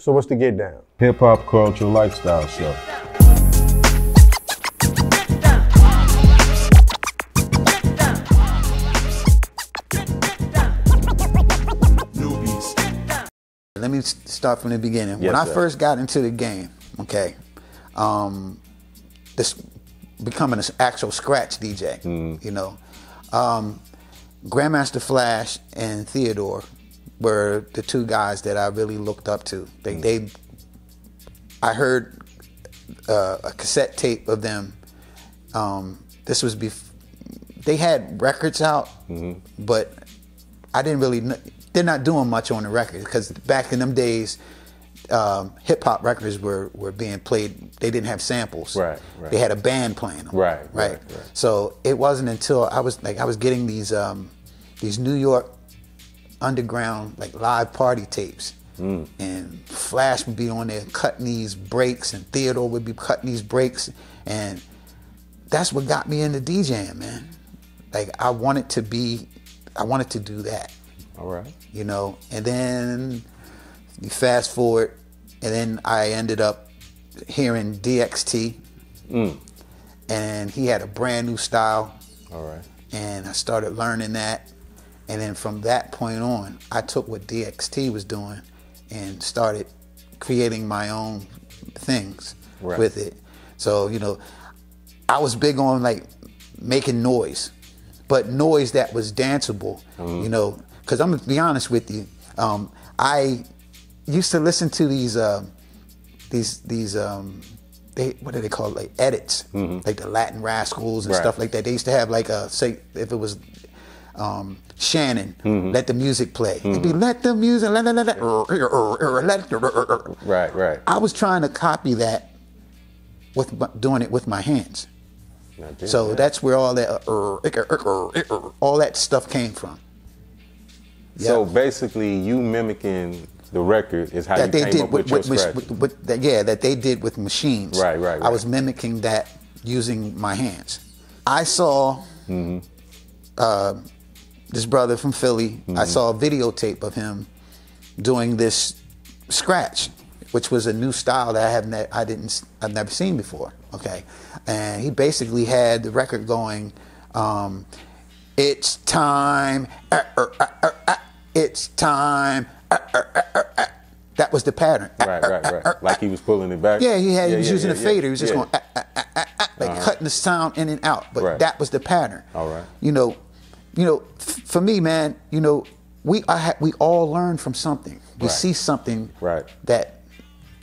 So what's the Git Down? Hip hop culture lifestyle show. Let me start from the beginning. Yes, when I sir. first got into the game, okay, um, this becoming an actual scratch DJ, Mm-hmm. you know, um, Grandmaster Flash and Theodore were the two guys that I really looked up to. They, Mm. they I heard uh, a cassette tape of them. Um, this was before they had records out, Mm-hmm. but I didn't really. Kn- they're not doing much on the record because back in them days, um, hip hop records were, were being played. They didn't have samples. Right, right. They had a band playing them. Right, right, right, right. So it wasn't until I was like I was getting these um, these New York underground like live party tapes. Mm. And Flash would be on there cutting these breaks, and Theodore would be cutting these breaks, and that's what got me into DJing, man. Like I wanted to be, I wanted to do that, All right. you know. And then you fast forward, and then I ended up hearing DXT, and he had a brand new style, All right. and I started learning that. And then from that point on, I took what DXT was doing and started creating my own things Right. with it. So, you know, I was big on like making noise, but noise that was danceable, you know, because I'm gonna be honest with you. Um, I used to listen to these, um these, these, um, they, what do they call it? Like edits, like the Latin Rascals and Right. stuff like that. They used to have like a, say, if it was, um, Shannon, let the music play. It'd be let the music, let, let, let, let, let, Right, right. I was trying to copy that with my- doing it with my hands. So man. that's where all that uh, all that stuff came from. So basically, you mimicking the record is how you that they came did up with, with, with, with, with that, yeah that they did with machines. Right, right, I was mimicking that using my hands. I saw Mm-hmm. uh, this brother from Philly. Mm-hmm. I saw a videotape of him doing this scratch, which was a new style that I have ne- I didn't I've never seen before. Okay, and he basically had the record going. Um, it's time. uh, uh, uh, uh, uh, it's time. uh, uh, uh, uh, uh. That was the pattern. Uh, right, right, right. Like he was pulling it back. Yeah, he had. he was yeah, using yeah, a fader. He was just yeah. going ah, ah, ah, ah, ah, like cutting the sound in and out. But Right. that was the pattern. All right. You know, you know, f- for me, man, you know, we I ha- we all learn from something. We Right. see something Right. Mm-hmm. that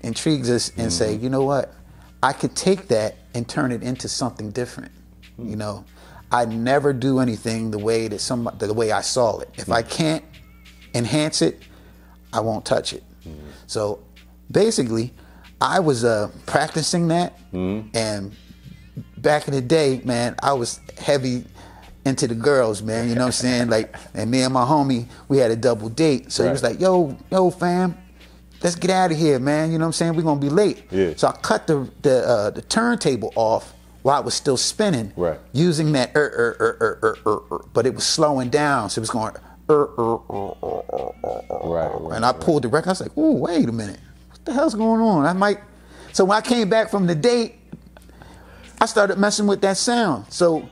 intrigues us and say, you know what, I could take that and turn it into something different. Hmm. You know, I never do anything the way that some the way I saw it. If I Hmm. can't enhance it, I won't touch it. Hmm. So basically, I was uh, practicing that, Hmm. and back in the day, man, I was heavy into the girls, man. You know what I'm saying? Like, and me and my homie, we had a double date. So he was like, "Yo, yo, fam, let's get out of here, man. You know what I'm saying? We're gonna be late." Yeah. So I cut the the uh, the turntable off while it was still spinning, Right. using that er, er, er, er, er, er, er, but it was slowing down, so it was going. Er, er, er, er, er, er, er. Right, right, And I pulled the record. I was like, "Oh, wait a minute, what the hell's going on?" I might. So when I came back from the date, I started messing with that sound. So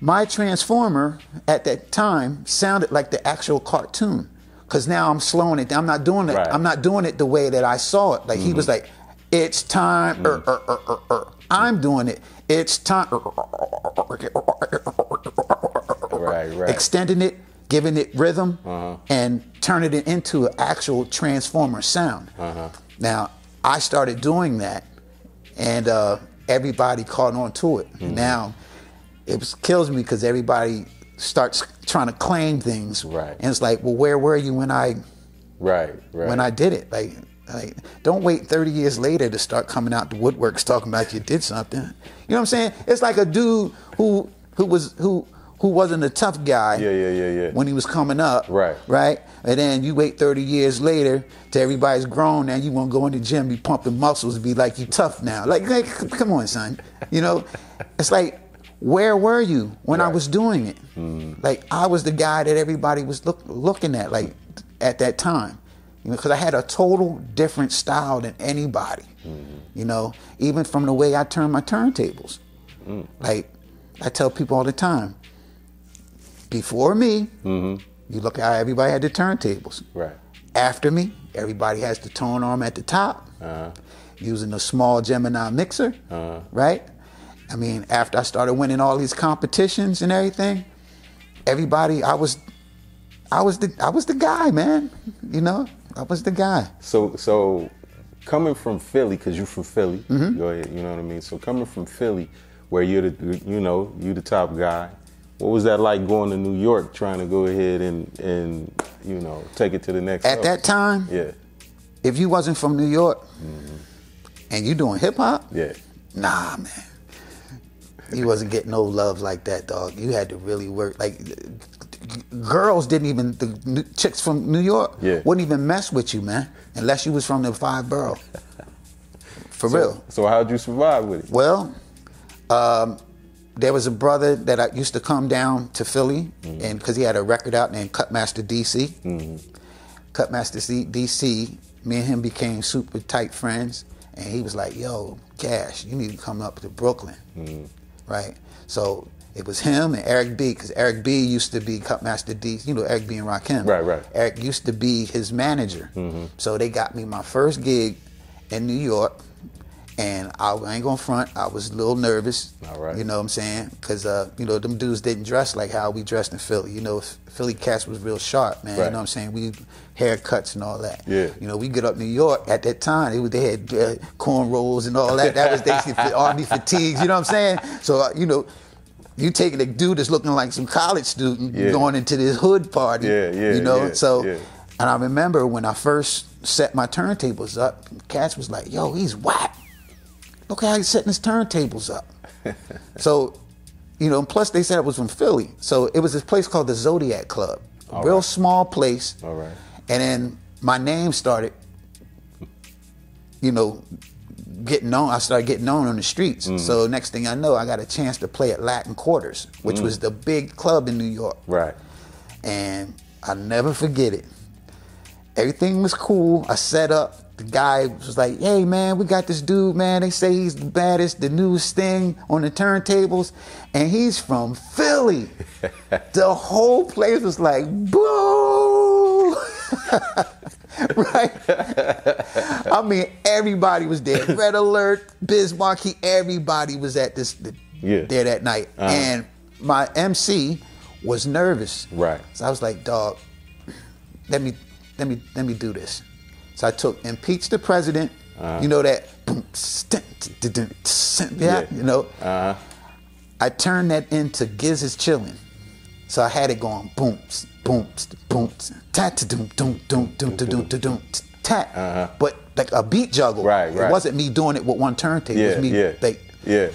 my transformer at that time sounded like the actual cartoon. Cause now I'm slowing it down. I'm not doing it. Right. I'm not doing it the way that I saw it. Like he was like, "It's time." er, er, er, er, er." I'm doing it. It's time. er, Right, right. Extending it, giving it rhythm, and turning it into an actual transformer sound. Now I started doing that, and uh, everybody caught on to it. Now it kills me because everybody starts trying to claim things, Right. and it's like, well, where were you when I Right, right. when I did it? Like, like, don't wait 30 years later to start coming out the woodworks talking about you did something. You know what I'm saying? It's like a dude who who was who who wasn't a tough guy. Yeah, yeah, yeah, yeah. When he was coming up. Right. Right. And then you wait 30 years later till everybody's grown now. You want to go in the gym, be pumping muscles, be like you tough now. Like, like come on, son. You know, it's like. Where were you when I was doing it? Like I was the guy that everybody was look, looking at, like at that time. You know, because I had a total different style than anybody. You know, even from the way I turn my turntables. Like I tell people all the time, before me, you look at how everybody had the turntables. Right. After me, everybody has the tone arm at the top, Uh-huh. using a small Gemini mixer, Uh-huh. right? I mean, after I started winning all these competitions and everything, everybody, I was, I was the, I was the guy, man. You know, I was the guy. So so coming from Philly, because you're from Philly, Mm-hmm. go ahead, you know what I mean. So coming from Philly, where you're the you know you the top guy, what was that like going to New York, trying to go ahead and and you know take it to the next At level? that time, Yeah, if you wasn't from New York and you doing hip hop, yeah, nah, man. You wasn't getting no love like that, dog. You had to really work. Like, girls didn't even the chicks from New York Yeah. wouldn't even mess with you, man, unless you was from the five borough. For real. So how'd you survive with it? Well, um, there was a brother that I used to come down to Philly, mm-hmm. and because he had a record out named Cutmaster DC. Mm-hmm. Cutmaster C- DC, me and him became super tight friends, and he was like, "Yo, Cash, you need to come up to Brooklyn." Mm-hmm. Right. So it was him and Eric B. Because Eric B. used to be Cutmaster D. You know Eric B. and Rakim. Right, right. Eric used to be his manager. Mm-hmm. So they got me my first gig in New York. And I ain't gonna front. I was a little nervous. All right. You know what I'm saying? Because uh, you know them dudes didn't dress like how we dressed in Philly. You know, Philly cats was real sharp, man. Right. You know what I'm saying? We haircuts and all that. Yeah. You know, we get up New York at that time. They, was- they had uh, cornrows and all that. That was they army fatigues. You know what I'm saying? So uh, you know, you taking a dude that's looking like some college student Yeah. going into this hood party. Yeah, yeah, You know, yeah, so. yeah. And I remember when I first set my turntables up, Cats was like, "Yo, he's whack. Look how he's setting his turntables up." so, you know, and plus they said it was from Philly, so it was this place called the Zodiac Club, a All real right. small place. All right. And then my name started, you know, getting known. I started getting known on the streets. Mm. So next thing I know, I got a chance to play at Latin Quarters, which Mm. was the big club in New York. Right. And I'll never forget it. Everything was cool. I set up. The guy was like, "Hey man, we got this dude, man. They say he's the baddest, the newest thing on the turntables, and he's from Philly." the whole place was like, "Boo!" right? I mean, everybody was there. Red Alert, Biz Markie, everybody was at this Yeah. there that night, Uh-huh. and my MC was nervous. Right. So I was like, dog, let me let me let me do this. So I took impeach the president. Uh-huh. You know that. Yeah, you know. Uh-huh. I turned that into Giz is chilling. So I had it going boom, boom, boom, tat to doom, doom, doom, doom, doom, doom, doom, tat. Uh-huh. But like a beat juggle. Right, right. It wasn't me doing it with one turntable. Yeah, it was me yeah. like Yeah.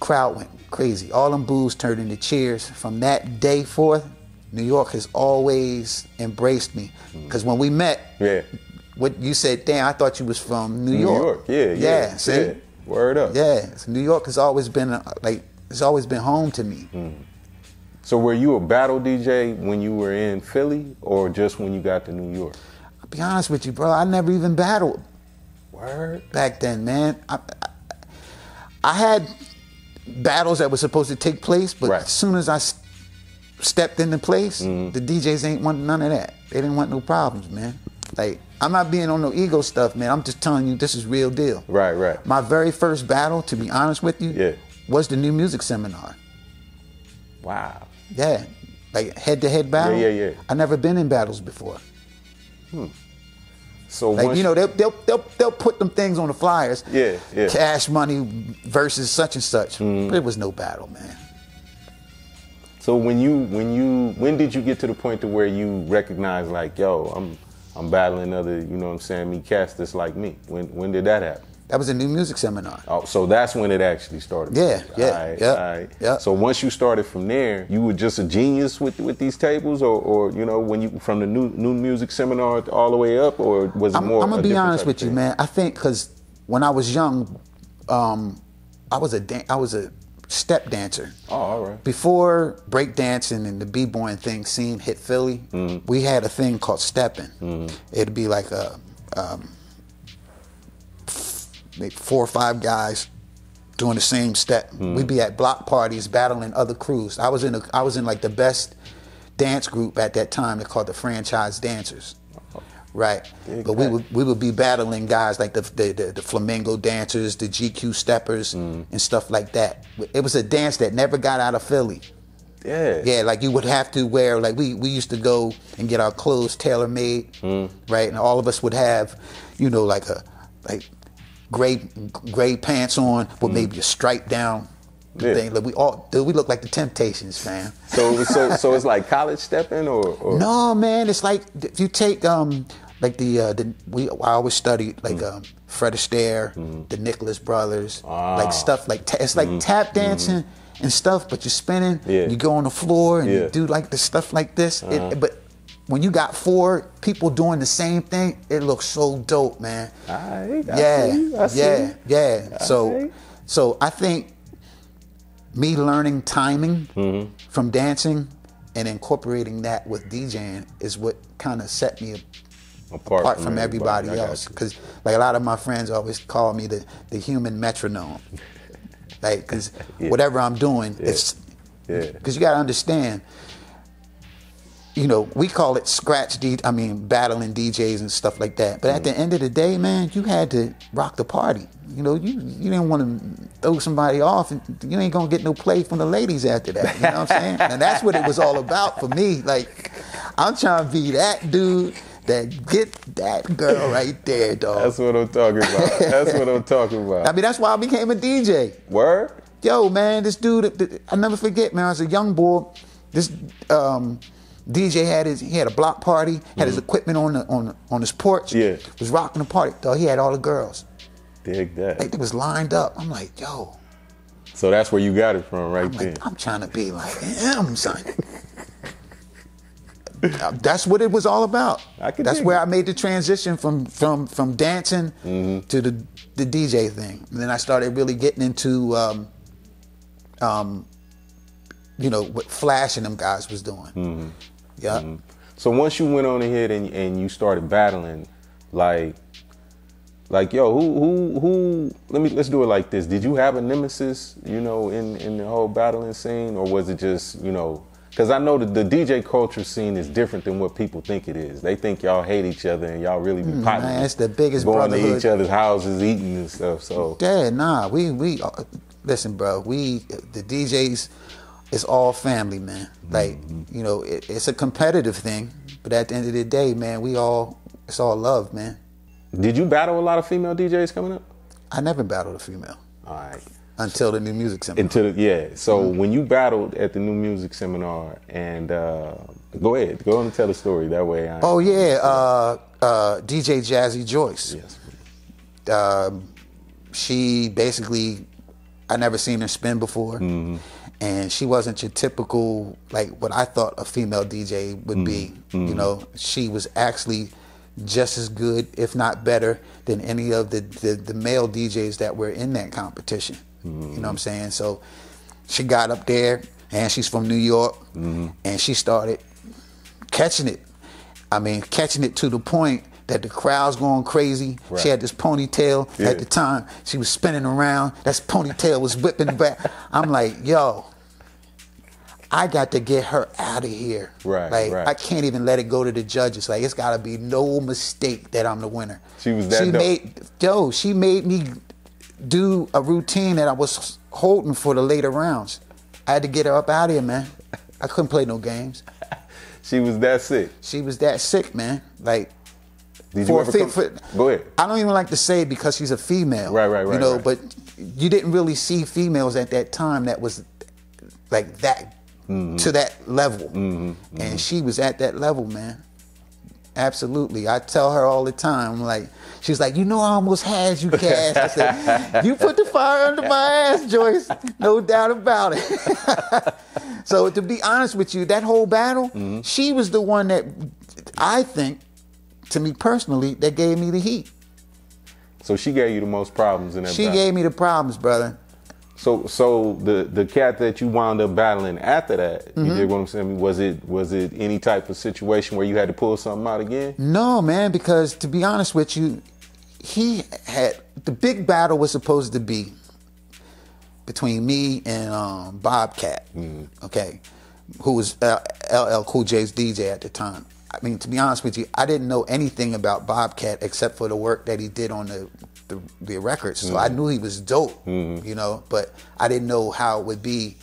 Crowd went crazy. All them boos turned into cheers. From that day forth, New York has always embraced me. Because when we met, Yeah. what you said, damn, I thought you was from New York. New York. York. Yeah, yeah. Yeah, see? yeah. Word up. Yeah. So New York has always been uh, like it's always been home to me. So were you a battle DJ when you were in Philly, or just when you got to New York? I'll be honest with you, bro. I never even battled Word. back then, man. I, I, I had battles that were supposed to take place, but Right. as soon as I stepped into place, the DJs ain't want none of that. They didn't want no problems, man. Like I'm not being on no ego stuff, man. I'm just telling you this is real deal. Right, right. My very first battle, to be honest with you, Yeah. was the new music seminar. Wow. Yeah, like head to head battle. yeah, yeah. yeah. I never been in battles before. Hmm. So Like you know, they'll, they'll they'll they'll put them things on the flyers. Yeah, yeah. Cash money versus such and such. Mm-hmm. But it was no battle, man. So when you when you when did you get to the point to where you recognize like, yo, I'm I'm battling other, you know what I'm saying, me cats that's like me. When when did that happen? That was a new music seminar. Oh, so that's when it actually started. Yeah, yeah, yeah, alright. yeah. So once you started from there, you were just a genius with with these tables, or, or you know, when you from the new new music seminar all the way up, or was it I'm, more? I'm gonna be honest with you, man. I think because when I was young, um, I was a dan- I was a step dancer. Oh, all right. Before breakdancing and the b-boying thing scene hit Philly, Mm-hmm. we had a thing called stepping. It'd be like a um, four or five guys doing the same step. Mm-hmm. We'd be at block parties battling other crews. I was in a, I was in like the best dance group at that time. They called the Franchise Dancers. Right, but we would we would be battling guys like the the, the, the flamingo dancers, the GQ steppers, Mm. and stuff like that. It was a dance that never got out of Philly. Yeah. Yeah, like you would have to wear like we we used to go and get our clothes tailor made, Mm. right? And all of us would have, you know, like a like gray gray pants on with maybe a stripe down Mm. Yeah. thing. Like we all dude, we look like the Temptations, man. So, so, so it's like college stepping, or, or No, man, it's like if you take um like the uh the we I always studied like Mm. um Fred Astaire, the Nicholas Brothers, Ah. like stuff like ta- it's like tap dancing and stuff, but you're spinning. Mm-hmm. Yeah. You go on the floor and Yeah. Uh-huh. you do like the stuff like this. It, but when you got four people doing the same thing, it looks so dope, man. Aight, I yeah, see you, I see yeah, you. yeah. So, so I think me learning timing Mm-hmm. from dancing and incorporating that with DJing is what kind of set me apart, apart from everybody I got else. Because like a lot of my friends always call me the, the human metronome. like, because Yeah. whatever I'm doing, it's Yeah. because you got to understand. You know, we call it scratch D. I mean, battling DJs and stuff like that. But at the end of the day, man, you had to rock the party. You know, you you didn't want to throw somebody off, and you ain't gonna get no play from the ladies after that. You know what I'm saying? and that's what it was all about for me. Like, I'm trying to be that dude that get that girl right there, dog. That's what I'm talking about. That's what I'm talking about. I mean, that's why I became a DJ. Word? Yo, man, this dude, I never forget, man. I was a young boy. This um, DJ had his, he had a block party, had his equipment on the, on the, on his porch. Mm-hmm. Yeah. was rocking the party. Though he had all the girls. Dig that. Like, they was lined up. I'm like, yo, So that's where you got it from, right I'm there. like, I'm trying to be like him, son. That's what it was all about. That's where it. I made the transition from from from dancing Mm-hmm. to the the DJ thing. And then I started really getting into um, um, you know what Flash and them guys was doing. Mm-hmm. Yeah. So once you went on ahead and and you started battling, like, like yo, who who who? Let me let's do it like this. Did you have a nemesis, you know, in in the whole battling scene, or was it just you know? Because I know that the DJ culture scene is different than what people think it is. They think y'all hate each other and y'all really be potting. Mm, man, it's the biggest going to each other's houses, eating and stuff. So Yeah, nah, we we uh, listen, bro. We the DJs is all family, man. Like you know, it, it's a competitive thing, but at the end of the day, man, we all it's all love, man. did you battle a lot of female DJs coming up? I never battled a female All right. until the new music seminar. Until the, yeah. So when you battled at the new music seminar, and uh, go ahead, go on and tell the story. That way, I oh yeah, uh, uh, DJ Jazzy Joyce. yes, um, she basically I never seen her spin before, and she wasn't your typical like what I thought a female DJ would be. Mm, mm. You know, she was actually just as good, if not better, than any of the the, the male DJs that were in that competition. You know what I'm mm. saying? So she got up there, and she's from New York, mm-hmm. and she started catching it. I mean, catching it to the point that the crowd's going crazy. Right. She had this ponytail Yeah. at the time. She was spinning around. That ponytail was whipping back. I'm like, yo, I got to get her out of here. Right, Like, right. I can't even let it go to the judges. Like, it's got to be no mistake that I'm the winner. She was that She dope. made, yo, she made me do a routine that I was holding for the later rounds. I had to get her up out of here, man. I couldn't play no games. she was that sick. She was that sick, man. Like, Did you for a ever for- go ahead. I don't even like to say because she's a female. Right, right, right. You know, right. but you didn't really see females at that time that was like that Mm-hmm. to that level. And she was at that level, man. Absolutely. I tell her all the time, like, she's like, you know, I almost had you, Cash. I said, you put the fire under my ass, Joyce. No doubt about it. so to be honest with you, that whole battle, Mm-hmm. she was the one that I think, to me personally, that gave me the heat. So she gave you the most problems in that. She battle. gave me the problems, brother. So so the the cat that you wound up battling after that, Mm-hmm. you did what I'm saying? Was it was it any type of situation where you had to pull something out again? No, man, because to be honest with you, he had the big battle was supposed to be between me and um, Bobcat, okay, who was LL Cool J's DJ at the time. I mean, to be honest with you, I didn't know anything about Bobcat except for the work that he did on the the, the records. So I knew he was dope, you know, but I didn't know how it would be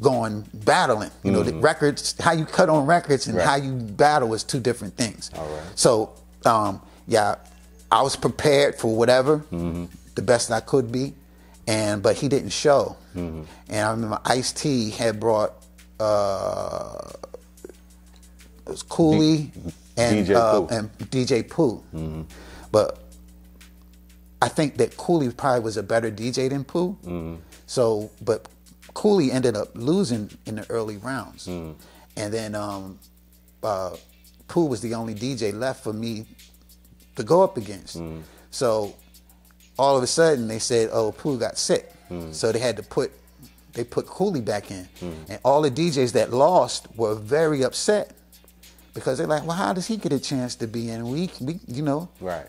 going battling. You know, the records, how you cut on records and Right. how you battle is two different things. All right. So, um, yeah, I was prepared for whatever, the best I could be, and but he didn't show. And I remember Ice T had brought uh, it was Cooley and DJ uh, and DJ Pooh, but I think that Cooley probably was a better DJ than Pooh. Mm-hmm. So, but Cooley ended up losing in the early rounds, mm-hmm. and then um, uh, Pooh was the only DJ left for me to go up against. Mm-hmm. So, all of a sudden they said, "Oh, Pooh got sick," so they had to put they put Cooley back in, and all the DJs that lost were very upset because they're like, "Well, how does he get a chance to be in? We, we, you know." Right.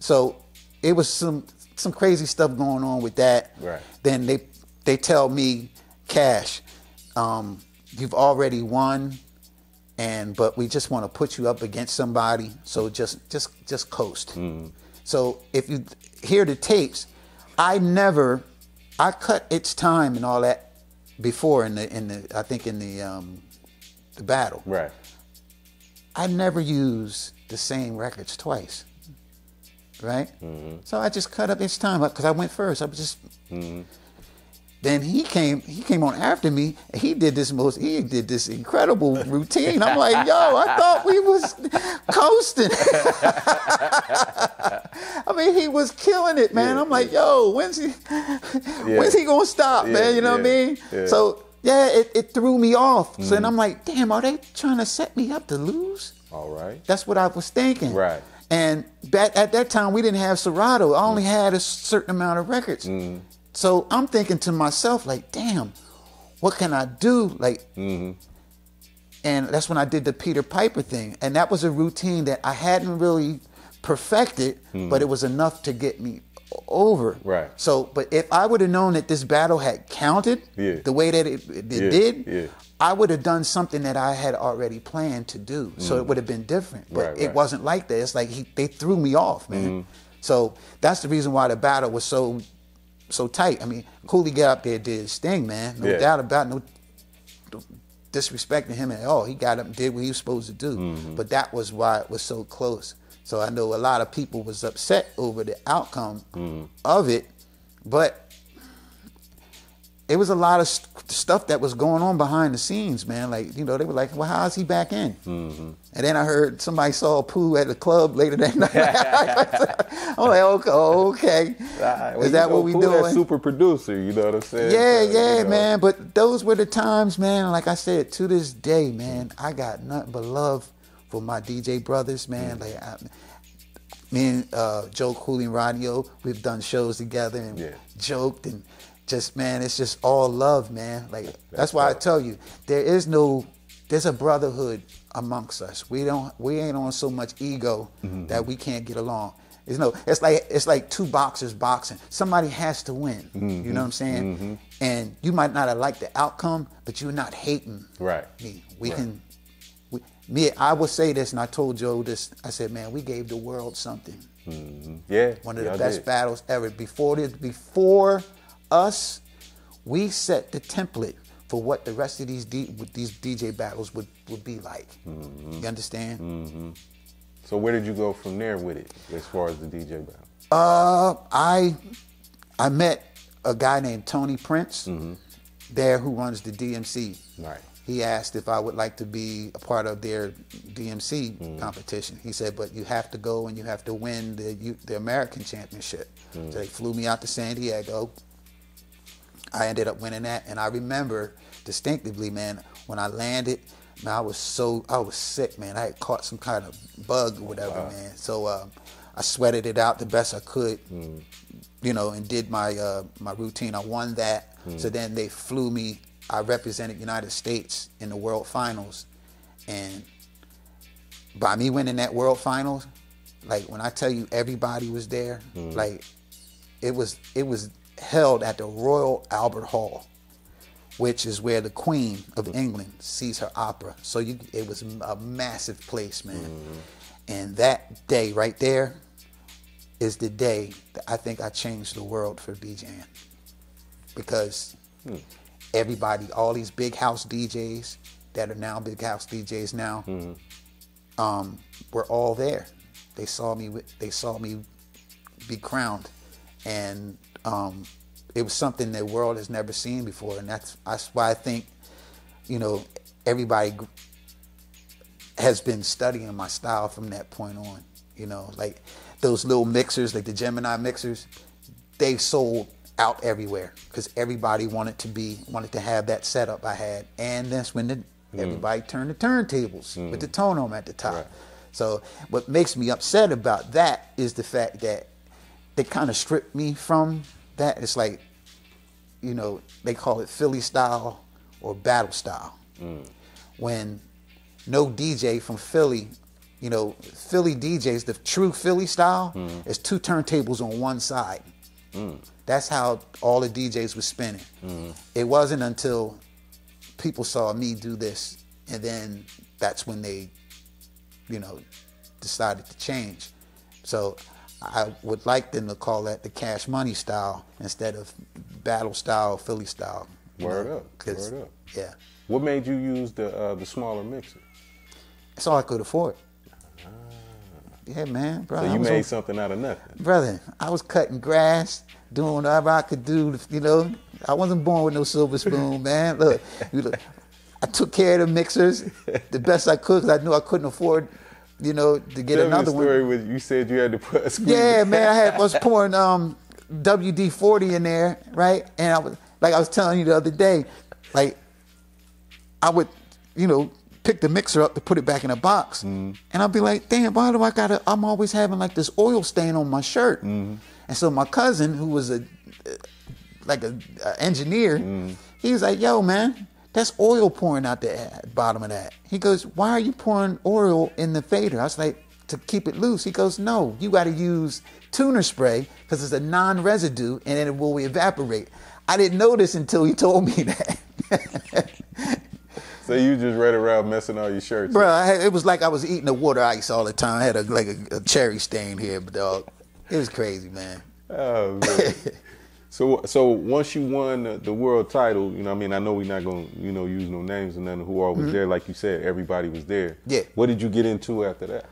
So it was some some crazy stuff going on with that. Right. Then they they tell me, Cash, um, you've already won, and but we just want to put you up against somebody. So just just just coast. Mm-hmm. So if you hear the tapes, I never, I cut its time and all that before in the in the I think in the um, the battle. Right. I never use the same records twice. Right? So I just cut up each time up because I went first. I was just. Then he came. He came on after me. And he did this most. He did this incredible routine. I'm like, yo, I thought we was coasting. I mean, he was killing it, man. Yeah, I'm like, yo, when's he? When's he gonna stop, Yeah, man? You know what I mean? yeah. So yeah, it, it threw me off. So Mm. then I'm like, damn, are they trying to set me up to lose? All right. That's what I was thinking. Right. And back at that time, we didn't have Serato. I only had a certain amount of records. Mm-hmm. So I'm thinking to myself, like, damn, what can I do? Like, Mm-hmm. and that's when I did the Peter Piper thing. And that was a routine that I hadn't really perfected, but it was enough to get me over. Mm-hmm. Right. So, but if I would have known that this battle had counted Yeah. the way that it, it Yeah, did, yeah. I would have done something that I had already planned to do. So it would have been different. But Mm. Right, it right. wasn't like that. It's like he, they threw me off, man. Mm-hmm. So that's the reason why the battle was so so tight. I mean, Cooley got up there, did his thing, man. No doubt about it. no no disrespecting him at all. He got up and did what he was supposed to do. Mm-hmm. But that was why it was so close. So I know a lot of people was upset over the outcome Mm-hmm. of it, but it was a lot of st- stuff that was going on behind the scenes, man. Like, you know, they were like, well, how's he back in? Mm-hmm. And then I heard somebody saw Pooh at the club later that night. I'm like, okay, okay. Well, Is that know, what we Pooh doing? Super producer, you know what I'm saying? Yeah, So, yeah, you know, man. But those were the times, man. Like I said, to this day, man, I got nothing but love for my DJ brothers, man. Like I, me and uh, Joe Cooley and Radio, we've done shows together and Yeah. joked and just man, it's just all love, man. Like that's, That's why I tell you, there is no, there's a brotherhood amongst us. We don't, we ain't on so much ego Mm-hmm. that we can't get along. It's no, it's like it's like two boxers boxing. Somebody has to win. Mm-hmm. You know what I'm saying? And you might not have liked the outcome, but you're not hating Right. me. We Right. can. Me, I will say this, and I told Joe this. I said, man, we gave the world something. Yeah. One of the best did. battles ever. Before this, before us, we set the template for what the rest of these D, these DJ battles would, would be like. Mm-hmm. You understand? So where did you go from there with it, as far as the DJ battle? Uh, I I met a guy named Tony Prince there who runs the DMC. Right. He asked if I would like to be a part of their DMC competition. He said, "But you have to go and you have to win the the American Championship." So they flew me out to San Diego. I ended up winning that, and I remember distinctively, man, when I landed, man, I was so I was sick, man. I had caught some kind of bug or whatever, man. So um, I sweated it out the best I could, you know, and did my uh, my routine. I won that, So then they flew me. I represented United States in the World Finals, and by me winning that World Finals, like when I tell you everybody was there, mm. like it was it was held at the Royal Albert Hall, which is where the Queen of mm. England sees her opera. So you, it was a massive place, man. Mm. And that day right there is the day that I think I changed the world for DJing. Because hmm. Everybody, all these big house DJs that are now big house DJs now, um, were all there. They saw me. They saw me be crowned, and um, it was something the world has never seen before. And that's that's why I think, you know, everybody has been studying my style from that point on. You know, like those little mixers, like the Gemini mixers, they sold out everywhere because everybody wanted to be wanted to have that setup I had, and that's when the, mm. everybody turned the turntables with the mm. tone at the top. Right. So what makes me upset about that is the fact that they kind of stripped me from that. It's like, you know, they call it Philly style or battle style. Mm. When no DJ from Philly, you know, Philly DJs, the true Philly style is two turntables on one side. That's how all the DJs were spinning. It wasn't until people saw me do this, and then that's when they, you know, decided to change. So I would like them to call that the cash money style instead of battle style, Philly style. Word know, up, word up. Yeah, What made you use the uh, the smaller mixer? that's all I could afford. Yeah, man, bro. So you made on- something out of nothing. brother, I was cutting grass, doing whatever I could do. You know, I wasn't born with no silver spoon, man. Look, you look, I took care of the mixers the best I could because I knew I couldn't afford, you know, to get Tell another me one. the story with you said you had to put. Yeah, man, I had I was pouring um WD forty in there, right? And I was like I was telling you the other day, like I would, you know, pick the mixer up to put it back in a box, mm-hmm. and I'd be like, damn, why do I gotta? I'm always having like this oil stain on my shirt, mm-hmm. and so my cousin, who was a like a, a engineer, mm-hmm. he was like, yo, man. That's oil pouring out the bottom of that. He goes, Why are you pouring oil in the fader? I was like, To keep it loose. He goes, No, you got to use tuner spray because it's a non residue and then it will evaporate. I didn't know this until he told me that. So you just ran around messing all your shirts. Bro, I had, it was like I was eating the water ice all the time. I had a, like a, a cherry stain here, but dog, it was crazy, man. Oh man. so so once you won the, the world title, you know, I mean, I know we're not gonna, you know, use no names and nothing. Who all was there? Like you said, everybody was there. Mm-hmm. Yeah. What did you get into after that?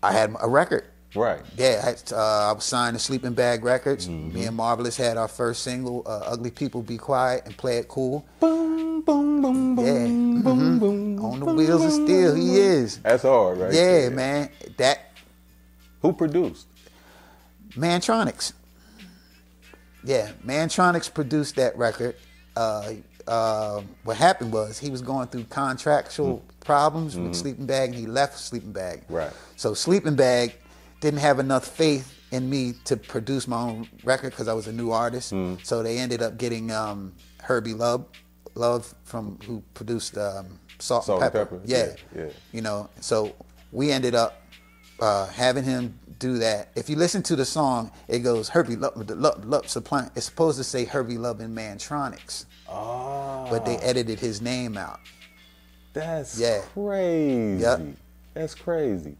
I had a record. Right. Yeah, I, uh, I was signed to Sleeping Bag Records. Mm-hmm. Me and Marvelous had our first single, uh, "Ugly People Be Quiet and Play It Cool." Boom, boom, boom, boom, Yeah, boom, boom, On the boom, wheels of steel, he is. That's hard, right? Yeah, there. man. That Who produced? Mantronix. Yeah, Mantronix produced that record. Uh, uh, what happened was he was going through contractual problems with Sleeping Bag, and he left Sleeping Bag. Right. So Sleeping Bag didn't have enough faith in me to produce my own record because I was a new artist. So they ended up getting um, Hurby Love, Love from who produced um, Salt, Salt and and Pepper. Pepper, Yeah. yeah, yeah. You know, so we ended up uh, having him do that. If you listen to the song, it goes Hurby Love, Love, Love Supply. It's supposed to say Hurby Love and Mantronix, Oh, but they edited his name out. That's Yeah. crazy. Yep. That's crazy.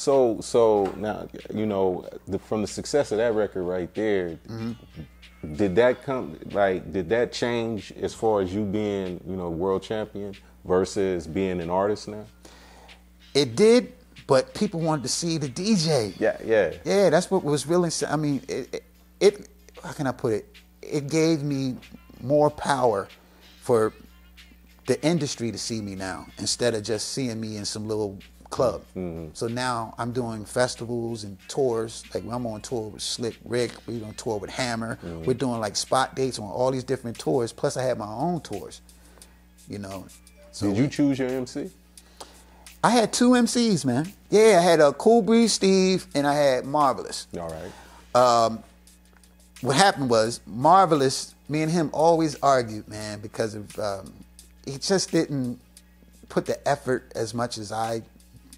So so now you know the, from the success of that record right there. Mm-hmm. Did that come like did that change as far as you being you know world champion versus being an artist now? It did, but people wanted to see the DJ. Yeah, yeah. Yeah, that's what was really. I mean, it, it, it. How can I put it? It gave me more power for the industry to see me now instead of just seeing me in some little club. Mm-hmm. So now I'm doing festivals and tours. Like I'm on tour with Slick Rick. We're on tour with Hammer. Mm-hmm. We're doing like spot dates on all these different tours. Plus, I have my own tours. You know. So Did you choose your MC? I had two MCs, man. Yeah, I had a Cool Breeze Steve and I had Marvelous. All right. Um, what happened was Marvelous me and him always argued, man, because of um, he just didn't put the effort as much as I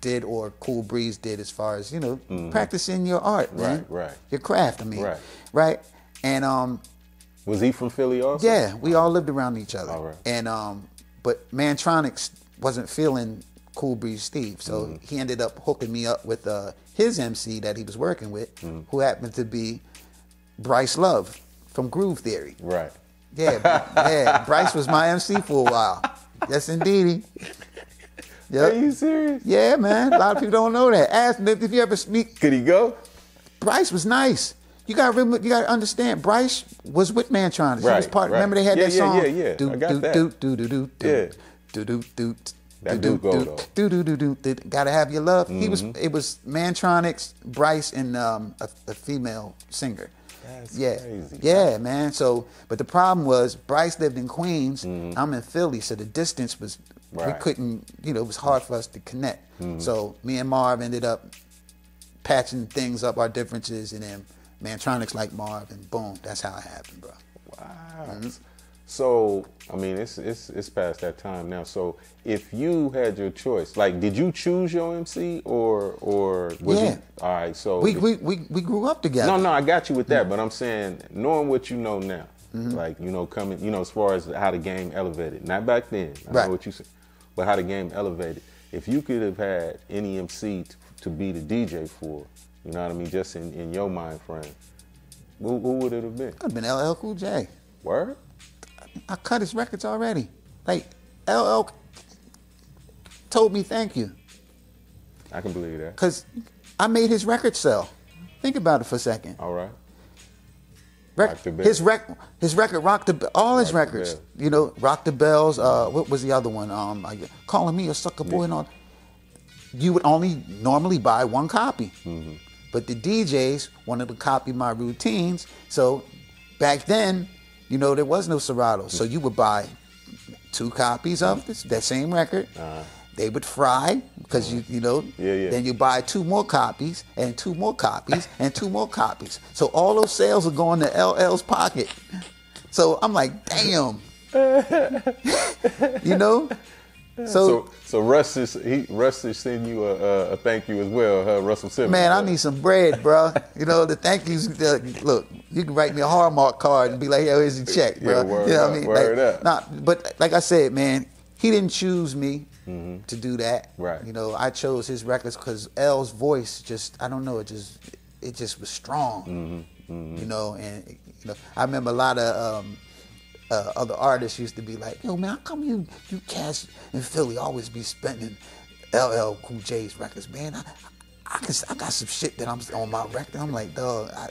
did or Cool Breeze did as far as you know practicing your art, man, Mm-hmm. Right, right. your craft. I mean, Right. right, and um, Was he from Philly also? yeah, we all lived around each other. All right. And um, but Mantronix wasn't feeling Cool Breeze Steve, so Mm-hmm. he ended up hooking me up with uh, his MC that he was working with, Mm-hmm. who happened to be Bryce Love from Groove Theory. Right. Yeah, yeah. Bryce was my MC for a while. Yes, indeedy. Are you serious? Yeah, man. A lot of people don't know that. Ask him if you ever speak. Could he go? Bryce was nice. You got to you got to understand. Bryce was with Mantronix. He was Right, part. right. Remember they had Yeah, that yeah, song. yeah, yeah. Do I got do that. do do do do do Yeah. do do do. That do, do go, do, though. do do do do do. Gotta have your love. He was. Mm-hmm. It was Mantronix, Bryce, and um, a, a female singer. That's yeah, crazy. yeah, man. So, but the problem was Bryce lived in Queens. Mm-hmm. I'm in Philly, so the distance was we couldn't. You know, it was hard for us to connect. Mm-hmm. So me and Marv ended up patching things up, our differences, and then Mantronix like Marv, and boom, that's how it happened, bro. Wow. Mm-hmm. So I mean, it's it's it's past that time now. So if you had your choice, like, did you choose your MC or or was Yeah. it? All right. So We, we, we, we grew up together. No, no, I got you with that, mm-hmm. but I'm saying knowing what you know now, mm-hmm. like you know, coming, you know, as far as how the game elevated, not back then. I Right. know what you said, but how the game elevated. If you could have had any MC t- to be the DJ for, you know what I mean, just in, in your mind frame, who, who would it have been? I'd been LL Cool J. Word? I cut his records already. Like LL told me thank you I can believe that. because I made his record sell. Think about it for a second. All right. Rec- Rock the Bells. his rec his record rock the all his Rock records. You know, rock the bells. Uh, what was the other one? Um, I, calling me a sucker boy and all. You would only normally buy one copy, Mm-hmm. but the DJs wanted to copy my routines. So back then, you know, there was no Serato, so you would buy two copies of this that same record. They would fry because you you know. Yeah, yeah. Then you buy two more copies and two more copies and two more copies. So all those sales are going to LL's pocket. So I'm like, damn. you know? So, So, so Russ is he Russ is sending you a, a, a thank you as well, huh? Russell Simmons. man, I need some bread, bro. You know, the thank yous. Uh, look, you can write me a Hallmark card and be like, "Yo, here's your check, bro." Yeah, word you know up, what I mean? word like, up. Nah, but like I said, man, he didn't choose me to do that. Mm-hmm. Right. You know, I chose his records because L's voice just, I don't know, it just, it just was strong. Mm-hmm. You know, and you know, I remember a lot of. Um, uh, other artists used to be like, "Yo, man, how come you you cats in Philly always be spending LL Cool J's records, man? I, I, can, I got some shit that I'm on my record. I'm like, dog, I,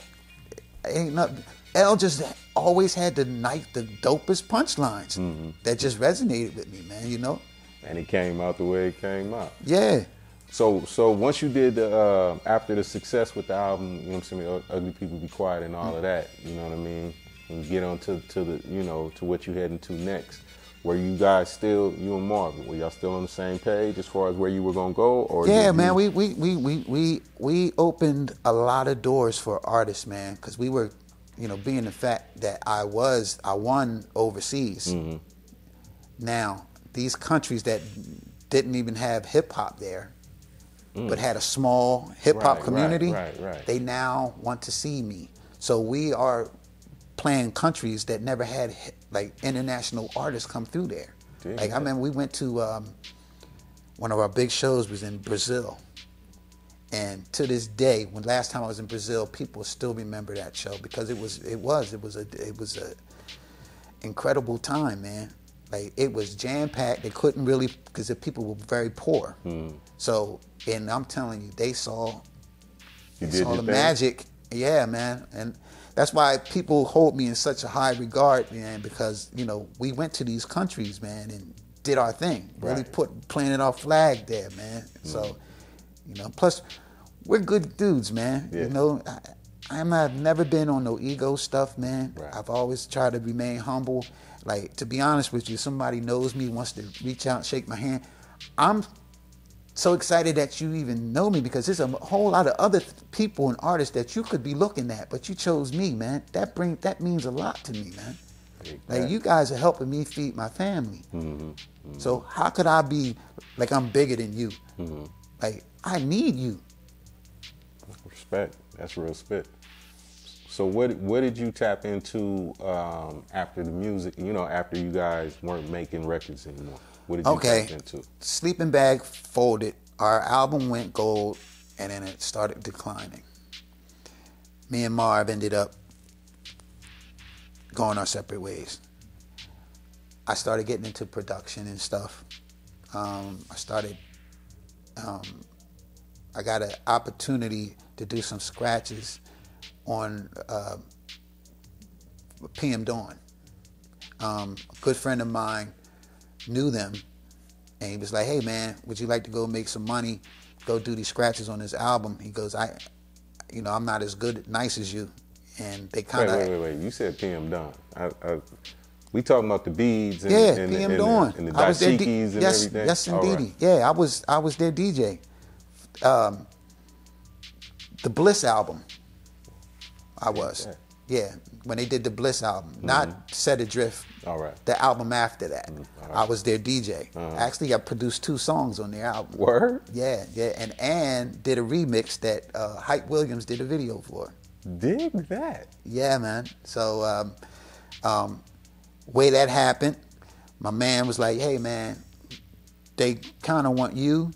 ain't nothing. L just always had the night, the dopest punchlines Mm-hmm. that just resonated with me, man. You know? And it came out the way it came out. Yeah. So, so once you did the uh, after the success with the album, you know what I'm saying, Ugly People Be Quiet and all of that, you know what I mean, and get on to, to the, you know, to what you heading to next. Were you guys still, you and Marvin, were y'all still on the same page as far as where you were gonna go, or Yeah, man, you- we, we, we, we, we, we opened a lot of doors for artists, man, because we were, you know, being the fact that I was, I won overseas. Mm-hmm. Now, these countries that didn't even have hip hop there, but had a small hip hop Mm. Right, community, right, right. they now want to see me. So we are playing countries that never had like international artists come through there. Like I remember we went to um, one of our big shows was in Brazil. And to this day, when last time I was in Brazil, people still remember that show because it was it was it was a it was a incredible time, man. Like it was jam packed. They couldn't really because the people were very poor. Hmm. So, and I'm telling you, they saw You they saw the thing? magic. Yeah, man, and that's why people hold me in such a high regard, man. Because you know we went to these countries, man, and did our thing. Really Right. Hmm. put planted our flag there, man. So, you know, plus we're good dudes, man. Yeah. You know, I, I'm, I've never been on no ego stuff, man. Right. I've always tried to remain humble. Like to be honest with you, somebody knows me, wants to reach out shake my hand. I'm so excited that you even know me because there's a whole lot of other people and artists that you could be looking at, but you chose me, man. That bring that means a lot to me, man. Like you guys are helping me feed my family. Mm-hmm. So how could I be like I'm bigger than you? Mm-hmm. Like I need you. Respect. That's real spit. So what what did you tap into um, after the music? You know, after you guys weren't making records anymore. What did you Okay. tap into? Sleeping bag folded. Our album went gold, and then it started declining. Me and Marv ended up going our separate ways. I started getting into production and stuff. Um, I started. Um, I got an opportunity to do some scratches on uh, PM Dawn. Um, a good friend of mine knew them, and he was like, "Hey man, would you like to go make some money? Go do these scratches on this album." He goes, "I, you know, I'm not as good, nice as you," and they Wait, kind of wait, wait, wait. You said PM Dawn. I, I, we talking about the beads and, yeah, and, PM and, Dawn. and the I was their dashikis D- and yes, everything. yes, All right. indeed. Yeah, I was I was their DJ. Um, the Bliss album. I was. that. Yeah, when they did the Bliss album, not Set Adrift. Mm-hmm. All right. The album after that, all right. I was their DJ. Uh-huh. Actually, I produced two songs on their album. Word? Yeah, yeah, and Ann did a remix that uh, Hype Williams did a video for. Dig that. Yeah, man. So, um, um, way that happened, my man was like, "Hey, man, they kind of want you.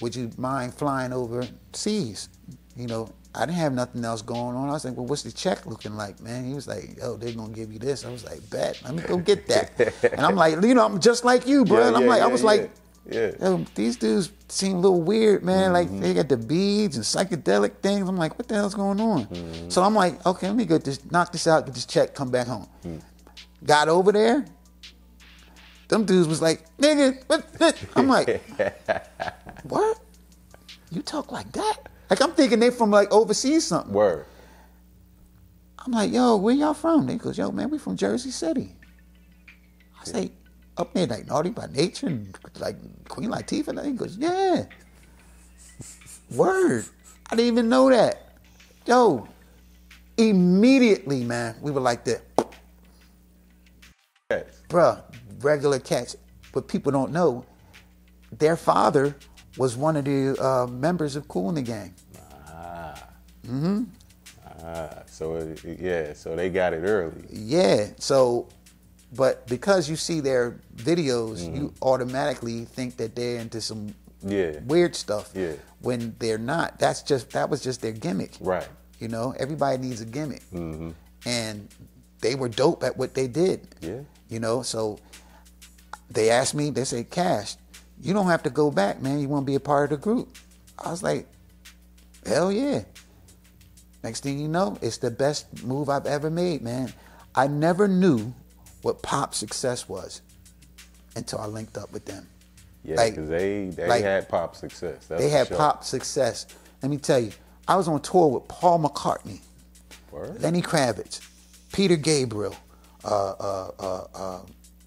Would you mind flying overseas?" You know, I didn't have nothing else going on. I was like, "Well, what's the check looking like, man?" He was like, "Yo, they're gonna give you this." I was like, "Bet, let me go get that." and I'm like, you know, I'm just like you, bro. Yeah, and I'm yeah, like, I was yeah. like. Yeah. Yo, these dudes seem a little weird, man. Mm-hmm. Like they got the beads and psychedelic things. I'm like, what the hell's going on? Mm-hmm. So I'm like, okay, let me go this, knock this out, get this check, come back home. Mm. Got over there. Them dudes was like, nigga, what?" I'm like, what? You talk like that? Like I'm thinking they from like overseas something. Word. I'm like, yo, where y'all from? They goes, yo, man, we from Jersey City. I say, up there like naughty by nature and like Queen Latifah. And he goes, yeah. Word. I didn't even know that. Yo, immediately, man, we were like that, bruh, regular cats. But people don't know, their father was one of the uh, members of Kool and the Gang. Ah, so it, it- yeah, so they got it early. Yeah. So, but because you see their videos, Mm-hmm. you automatically think that they're into some Yeah. weird stuff. Yeah. When they're not. That's just that was just their gimmick. Right. You know, everybody needs a gimmick. Mm-hmm. And they were dope at what they did. Yeah. You know, so they asked me, they said, Cash, you don't have to go back, man. You want to be a part of the group. I was like, hell yeah. Next thing you know, it's the best move I've ever made, man. I never knew what pop success was until I linked up with them. Yeah, Like- because they they like, had pop success. That's They had sure. pop success. Let me tell you, I was on tour with Paul McCartney, Word. Lenny Kravitz, Peter Gabriel, uh, uh, uh, uh,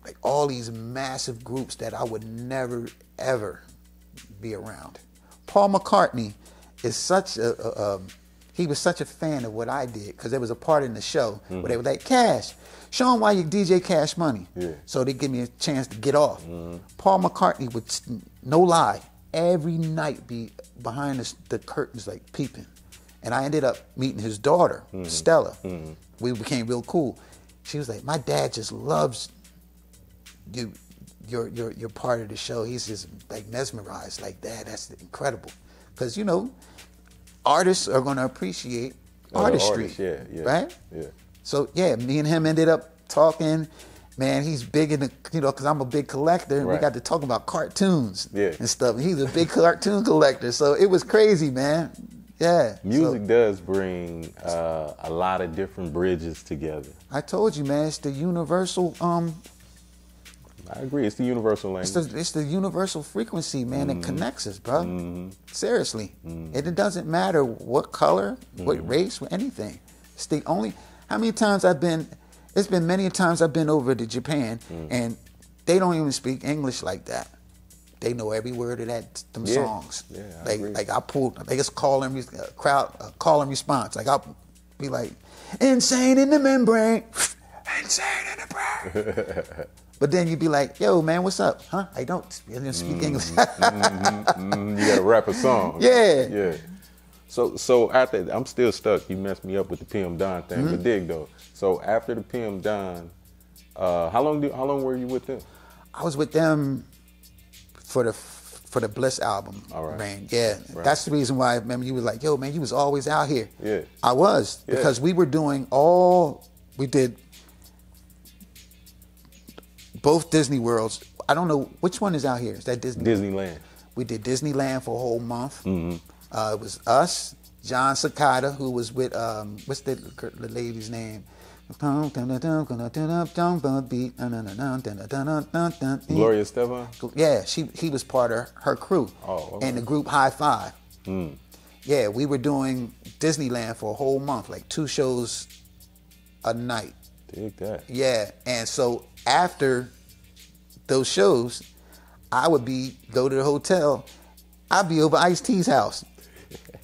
like all these massive groups that I would never ever be around. Paul McCartney is such a, a um, he was such a fan of what I did because there was a part in the show where they mm-hmm. were like, Cash, show him why you DJ Cash Money. Yeah. So they give me a chance to get off. Mm-hmm. Paul McCartney would, no lie, every night be behind the, the curtains like peeping. And I ended up meeting his daughter, mm-hmm. Stella. We became real cool. She was like, my dad just loves you. You're, you're, you're part of the show. He's just like mesmerized like that. That's incredible. Because, you know, artists are going to appreciate Oh, artistry. artist, yeah, yeah, Right? yeah. So yeah, me and him ended up talking. Man, he's big in the you know because I'm a big collector, and we got to talk about cartoons Yeah. and stuff. He's a big cartoon collector, so it was crazy, man. Yeah, so Music does bring uh, a lot of different bridges together. I told you, man, it's the universal. Um, I agree. It's the universal it's language. the it's the universal frequency, man, Mm-hmm. that connects us, bro. Seriously, and it doesn't matter what color, Mm-hmm. what race, what anything. It's the only. How many times I've been? It's been many times I've been over to Japan, Mm. and they don't even speak English like that. They know every word of that them Yeah. songs. Yeah, I like agree. like I pulled. Like just call and re- uh, crowd uh, call and response. Like I'll be like, insane in the membrane, insane in the but then you'd be like, "Yo, man, what's up? Huh? I don't, I don't speak English." Mm, you gotta rap a song. Yeah. Yeah. So so after I'm still stuck. You messed me up with the PM Dawn thing, Mm-hmm. but dig though. So after the PM Dawn, uh, how long do how long were you with them? I was with them for the for the Bliss album. All right. Man, yeah, Right. that's the reason why. I remember you was like, "Yo, man, you was always out here." Yeah. I was Yeah. because we were doing all we did. Both Disney Worlds. I don't know which one is out here. Is that Disney? Disneyland. We did Disneyland for a whole month. Mm-hmm. Uh, it was us, Jon Secada, who was with um, what's the, the lady's name? Gloria Estefan. Yeah, she he was part of her crew. Oh, okay. And the group Hi-Five. Yeah, we were doing Disneyland for a whole month, like two shows a night. Dig that. Yeah, and so after those shows, I would be go to the hotel. I'd be over Ice T's house.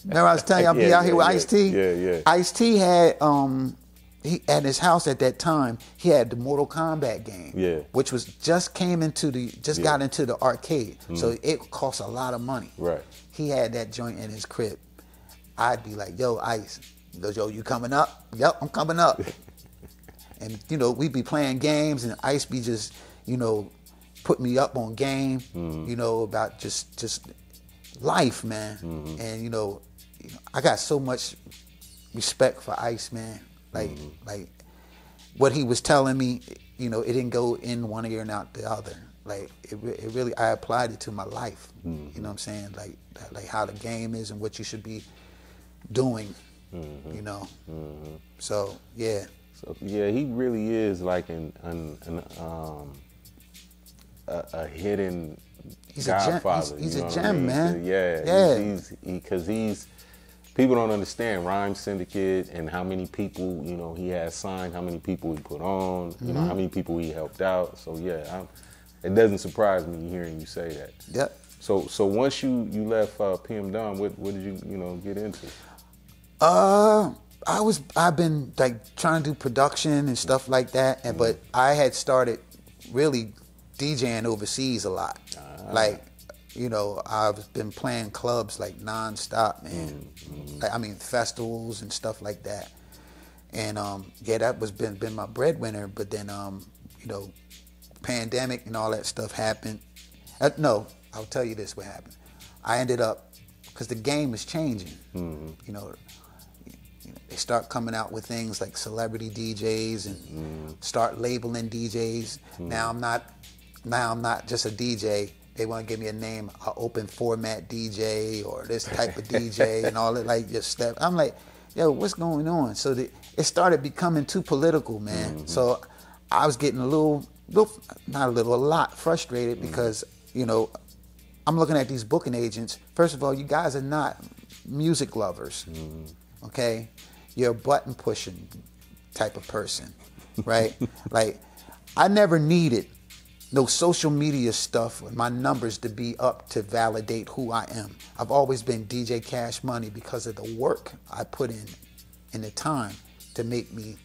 Remember I was telling you I'd be Yeah, out here yeah, with yeah. Ice T. Yeah, yeah. Ice T had um he at his house at that time. He had the Mortal Kombat game. Yeah. which was just came into the just. Mm. got into the arcade, so it cost a lot of money. Right. He had that joint in his crib. I'd be like, "Yo, Ice," he goes, "Yo, you coming up?" Yep, I'm coming up. and you know, we'd be playing games, and Ice be just, you know, put me up on game, mm-hmm. you know, about just just life, man. Mm-hmm. And you know, I got so much respect for Ice, man. Like, mm-hmm. like what he was telling me, you know, it didn't go in one ear and out the other. Like it, it really, I applied it to my life. You know what I'm saying? Like, like how the game is and what you should be doing. You know. So yeah, So yeah, he really is like an an, an um a, a hidden He's a gem- godfather. he's- he's a what I gem, mean? man. Yeah, Yeah. He's because he, 'cause he's people don't understand Rhyme Syndicate and how many people you know he has signed, how many people he put on, you Mm-hmm. know how many people he helped out. So yeah, I'm, it doesn't surprise me hearing you say that. yep. So so once you you left uh, PM Dawn, what what did you you know get into? Uh, I was I've been like trying to do production and stuff like that, and but I had started really DJing overseas a lot. Like, you know, I've been playing clubs like nonstop, man. Like, I mean, festivals and stuff like that. And um, yeah, that was been been my breadwinner. But then, um, you know, pandemic and all that stuff happened. Uh, no, I'll tell you this: what happened. I ended up because the game is changing. You know, you know, they start coming out with things like celebrity DJs and start labeling DJs. Now I'm not now I'm not just a DJ. They want to give me a name, a open format DJ or this type of DJ and all that like just step. I'm like, yo, what's going on? So the, it started becoming too political, man. Mm-hmm. So I was getting a little, little, not a little, a lot frustrated mm-hmm. because you know I'm looking at these booking agents. First of all, you guys are not music lovers. Mm-hmm. Okay? You're a button pushing type of person, right? like, I never needed no social media stuff with my numbers to be up to validate who I am. I've always been DJ Cash Money because of the work I put in and the time to make me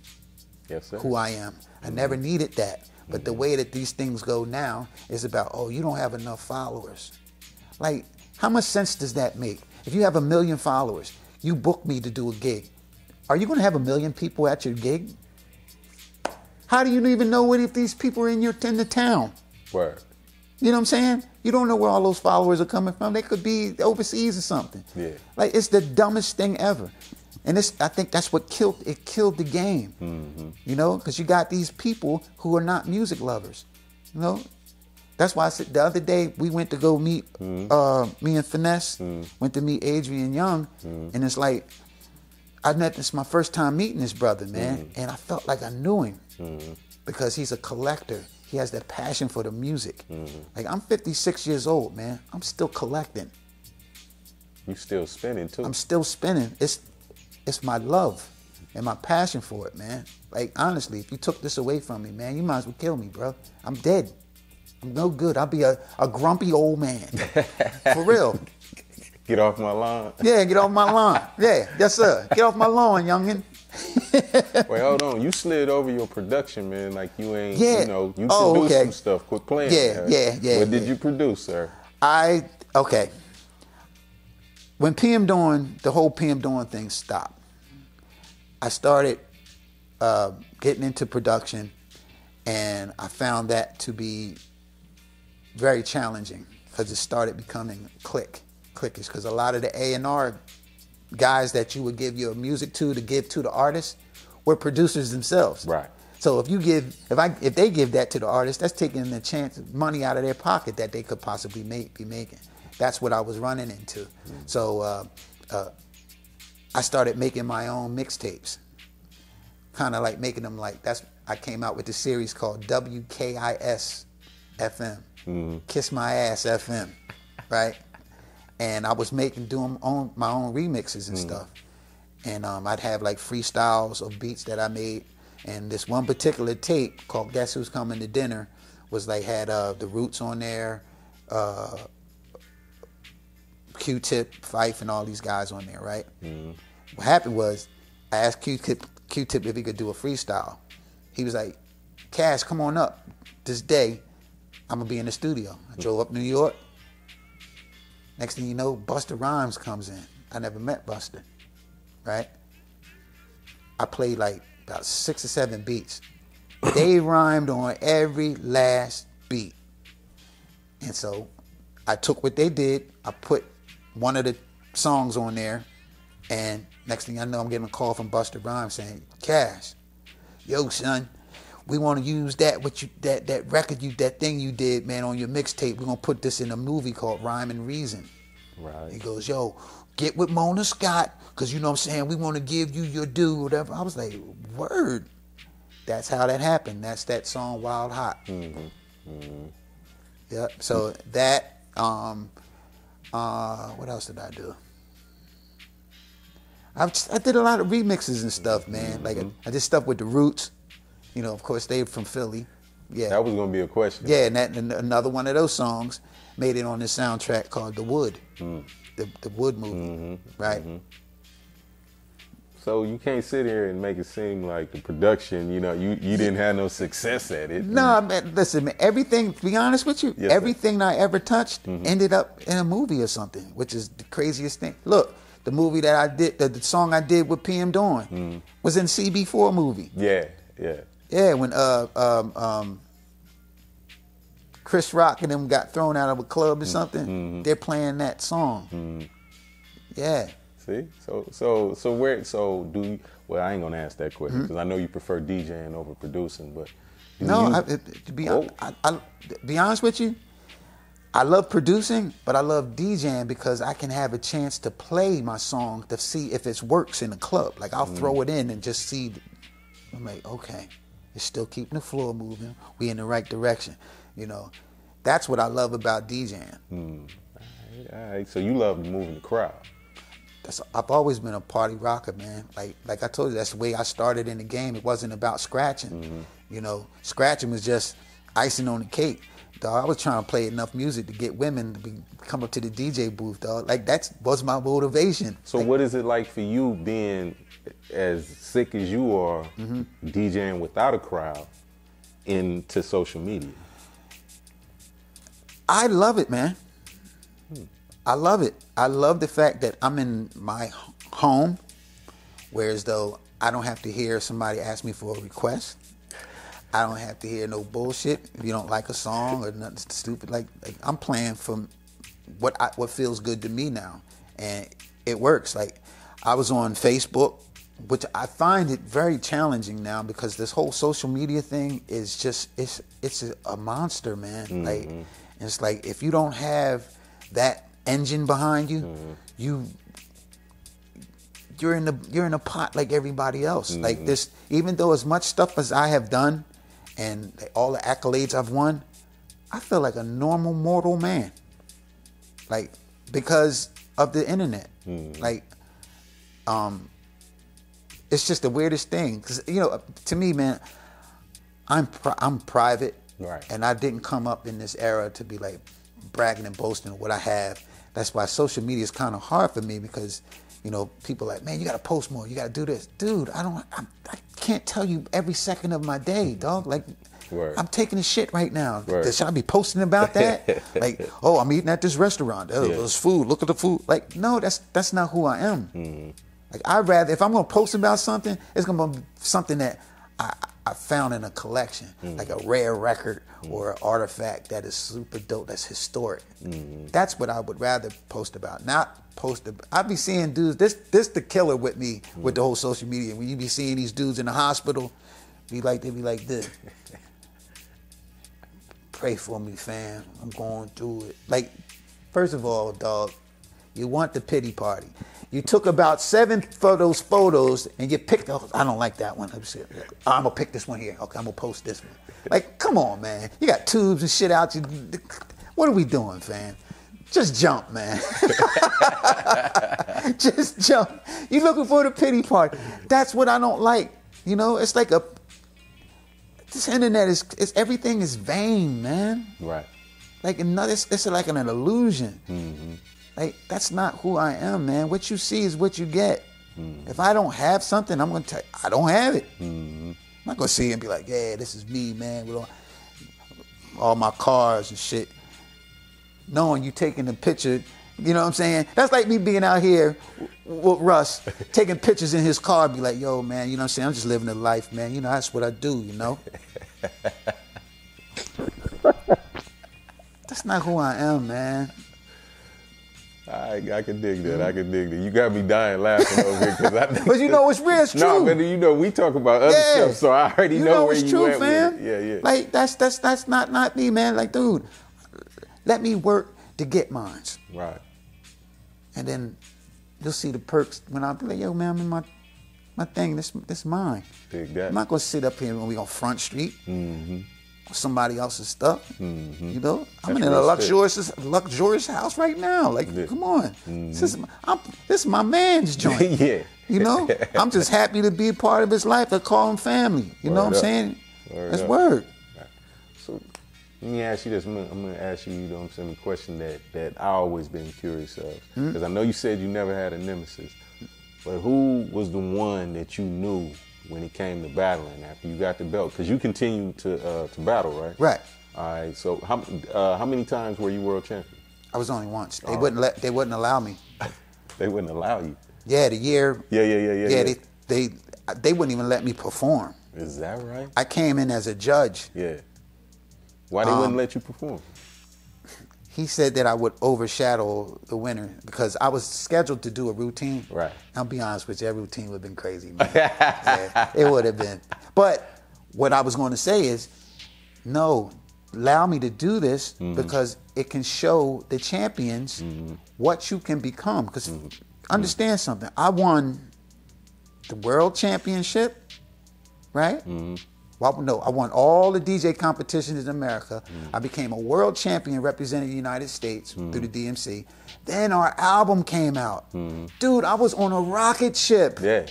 Yes, sir. who I am. I mm-hmm. never needed that. But the mm-hmm. way that these things go now is about, oh, you don't have enough followers. Like, how much sense does that make? If you have a million followers, you book me to do a gig. Are you going to have a million people at your gig? How do you even know what if these people are in your in the town? Word. You know what I'm saying? You don't know where all those followers are coming from. They could be overseas or something. Yeah. Like it's the dumbest thing ever. And this, I think that's what killed it. Killed the game. Mm-hmm. You know, because you got these people who are not music lovers. You know, that's why I said the other day we went to go meet Mm-hmm. uh, me and Finesse went to meet Adrian Younge, and it's like I met this my first time meeting this brother, man, and I felt like I knew him because he's a collector. He has that passion for the music. Like I'm 56 years old, man. I'm still collecting. You still spinning too. I'm still spinning. It's it's my love and my passion for it, man. Like honestly, if you took this away from me, man, you might as well kill me, bro. I'm dead. I'm no good. I'll be a, a grumpy old man. For real. Get off my lawn. Yeah, get off my lawn. Yeah, yes sir. Get off my lawn, youngin. Wait, hold on. You slid over your production, man. Like you ain't. Yeah. You know, you Oh, produced okay. some stuff. Quit playing. Yeah, yeah, yeah, What did you produce, sir? I okay. When PM Dawn, the whole PM Dawn thing stopped. I started uh, getting into production, and I found that to be very challenging because it started becoming click, clickish. Because a lot of the A and R guys that you would give your music to to give to the artist were producers themselves. Right. So if you give, if I, if they give that to the artist, that's taking the chance money out of their pocket that they could possibly make, be making. That's what I was running into. So uh, uh, I started making my own mixtapes, kind of like making them like that's. I came out with the series called WKIS FM, Kiss My Ass FM, right? And I was making doing own my own remixes and stuff and um, I'd have like freestyles of beats that I made. And this one particular tape called "Guess Who's Coming to Dinner" was like had uh, the Roots on there, uh, Q-Tip, Phife, and all these guys on there, right? What happened was I asked Q-Tip, Q-Tip if he could do a freestyle. He was like, "Cash, come on up. This day, I'm gonna be in the studio." I drove up New York. Next thing you know, Busta Rhymes comes in. I never met Busta right? I played like about six or seven beats. They rhymed on every last beat. And so I took what they did, I put one of the songs on there, and next thing I know, I'm getting a call from Busta Rhymes saying, Cash, yo son, we want to use that what you that that record you that thing you did, man, on your mixtape. We're gonna put this in a movie called Rhyme and Reason. Right. He goes, yo, get with Mona Scott, because you know what I'm saying, we want to give you your due, whatever. I was like, word. That's how that happened. That's that song Wild Hot. Mm-hmm. Mm-hmm. Yep. So that, um, uh, what else did I do? I, just, I did a lot of remixes and stuff, man. Like I, I did stuff with the Roots. You know, of course, they from Philly. Yeah. That was gonna be a question. Yeah, and, that, and another one of those songs made it on the soundtrack called The Wood, the the Wood movie, right? So you can't sit here and make it seem like the production, you know, you, you didn't have no success at it. No, man, listen, man, everything. To be honest with you, Yes, sir. Mm-hmm. everything I ever touched ended up in a movie or something, which is the craziest thing. Look, the movie that I did, the, the song I did with PM Dawn, Mm-hmm. was in CB4 movie. Yeah, yeah. Yeah, when uh um um Chris Rock and them got thrown out of a club or Mm-hmm. something, they're playing that song. Yeah. See, so so so where so do you? Well, I ain't gonna ask that question because I know you prefer DJing over producing, but Mm-hmm. No, you- I, to be Oh. I, I, be honest with you, I love producing, but I love DJing because I can have a chance to play my song to see if it works in the club. Like I'll throw it in and just see. I'm like, okay, it's still keeping the floor moving. We in the right direction. You know, that's what I love about DJing. Hmm. all right, so you love moving the crowd. That's I've always been a party rocker, man. Like like I told you, that's the way I started in the game. It wasn't about scratching. Mm-hmm. You know, scratching was just icing on the cake. Dog, I was trying to play enough music to get women to be, come up to the DJ booth, dog. Like that was my motivation. So what is it like for you being as sick as you are, Mm-hmm. DJing without a crowd into social media? I love it, man. I love it. I love the fact that I'm in my home, whereas though I don't have to hear somebody ask me for a request. I don't have to hear no bullshit. If you don't like a song or nothing stupid, like, like I'm playing from what I, what feels good to me now, and it works. Like I was on Facebook, which I find it very challenging now because this whole social media thing is just it's it's a, a monster, man. Like mm-hmm. it's like if you don't have that engine behind you, mm-hmm. you you're in the you're in a pot like everybody else. Like mm-hmm. this, even though as much stuff as I have done, and all the accolades I've won, I feel like a normal mortal man. Like because of the internet. Like, um, it's just the weirdest thing. Cause you know, to me, man, I'm pri- I'm private, Right. and I didn't come up in this era to be like bragging and boasting what I have. That's why social media is kind of hard for me because you know, people like, man, you got to post more. You got to do this, dude. I don't. I, I can't tell you every second of my day, dog. Like, Word. I'm taking a shit right now. Word. Should I be posting about that? like, oh, I'm eating at this restaurant. Oh, Yeah. there's food. Look at the food. Like, no, that's that's not who I am. Mm-hmm. Like, I'd rather if I'm gonna post about something, it's gonna be something that I, I found in a collection, Mm-hmm. like a rare record or an artifact that is super dope, that's historic. Mm-hmm. That's what I would rather post about, not post. I be seeing dudes. This this the killer with me with the mm. whole social media. When you be seeing these dudes in the hospital, be like they be like this. Pray for me, fam. I'm going through it. Like, first of all, dog, you want the pity party. You took about seven photos, photos and you picked. Oh, I don't like that one. I'm gonna pick this one here. Okay, I'm gonna post this one. Like, come on, man. You got tubes and shit out. You, what are we doing, fam? Just jump, man. Just jump. You looking for the pity part? That's what I don't like. You know, it's like a. This internet is, is everything is vain, man. Right. Like another, it's, it's like an, illusion. Mm-hmm. Like that's not who I am, man. What you see is what you get. Mm-hmm. If I don't have something, I'm gonna tell you, I don't have it. Mm-hmm. I'm not gonna see it and be like, yeah, this is me, man, with all, all my cars and shit. Knowing you taking the picture, you know what I'm saying? That's like me being out here with Russ, taking pictures in his car, be like, yo, man, you know what I'm saying? I'm just living a life, man. You know, that's what I do, you know? That's not who I am, man. I, I can dig that. I can dig that. You got me dying laughing over here because I. But you know it's real, it's true. No, but you know we talk about other Yeah. stuff, so I already you know, know where it's you true, at fam. with it. Yeah, yeah. Like that's that's that's not not me, man. Like, dude, let me work to get mine, right. and then you'll see the perks when I be like, yo, man, I'm in my my thing. This this mine. Dig that. I'm not gonna sit up here when we on Front Street. Mm-hmm. with Somebody else's stuff, mm-hmm. you know. I'm That's in a luxurious, luxurious house right now. Like, Yeah. come on, mm-hmm. this is my, I'm, this is my man's joint. yeah. You know, I'm just happy to be a part of his life. I call him family. You know what I'm saying? Word That's up. word. Let me ask you this. I'm gonna, I'm gonna ask you, you know I'm saying, a question that, that I always been curious of. Hmm? Because I know you said you never had a nemesis. But who was the one that you knew when it came to battling after you got the belt? Because you continued to uh, to battle, right? Right. All right. So how uh, how many times were you world champion? I was only once. Oh. They wouldn't let. They wouldn't allow me. They wouldn't allow you. Yeah, the year. Yeah, yeah, yeah, yeah. Yeah, they they they wouldn't even let me perform. Is that right? I came in as a judge. Yeah. Why they Um, wouldn't let you perform? He said that I would overshadow the winner because I was scheduled to do a routine. Right. I'll be honest with you, that routine would have been crazy, man. Yeah, it would have been. But what I was going to say is, no, allow me to do this mm-hmm. because it can show the champions mm-hmm. what you can become. Because mm-hmm. understand something, I won the world championship, right? Well, no, I won all the DJ competitions in America. I became a world champion representing the United States through the DMC. Then our album came out. Dude, I was on a rocket ship. Yeah.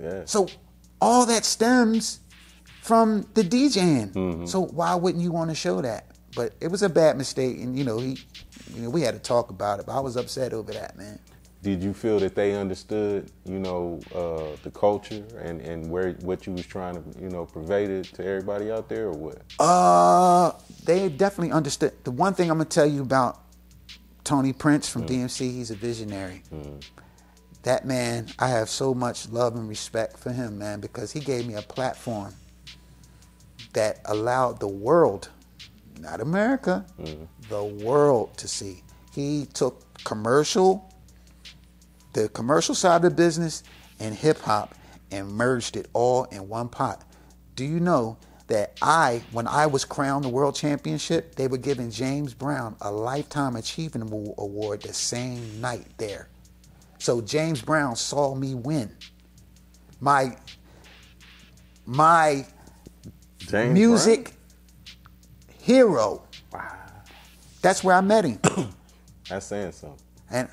Yeah. So all that stems from the DJing. Mm-hmm. So why wouldn't you want to show that? But it was a bad mistake, and you know he, you know, we had to talk about it. But I was upset over that, man. Did you feel that they understood, you know, uh, the culture and, and where what you was trying to, you know, pervade it to everybody out there, or what? Uh, they definitely understood. The one thing I'm gonna tell you about Tony Prince from DMC, he's a visionary. That man, I have so much love and respect for him, man, because he gave me a platform that allowed the world, not America, the world to see. He took commercial, the commercial side of the business, and hip hop and merged it all in one pot. Do you know that I, when I was crowned the world championship, they were giving James Brown a lifetime achievement award the same night there. So James Brown saw me win. My my James music hero. Wow, That's where I met him. that's saying something. And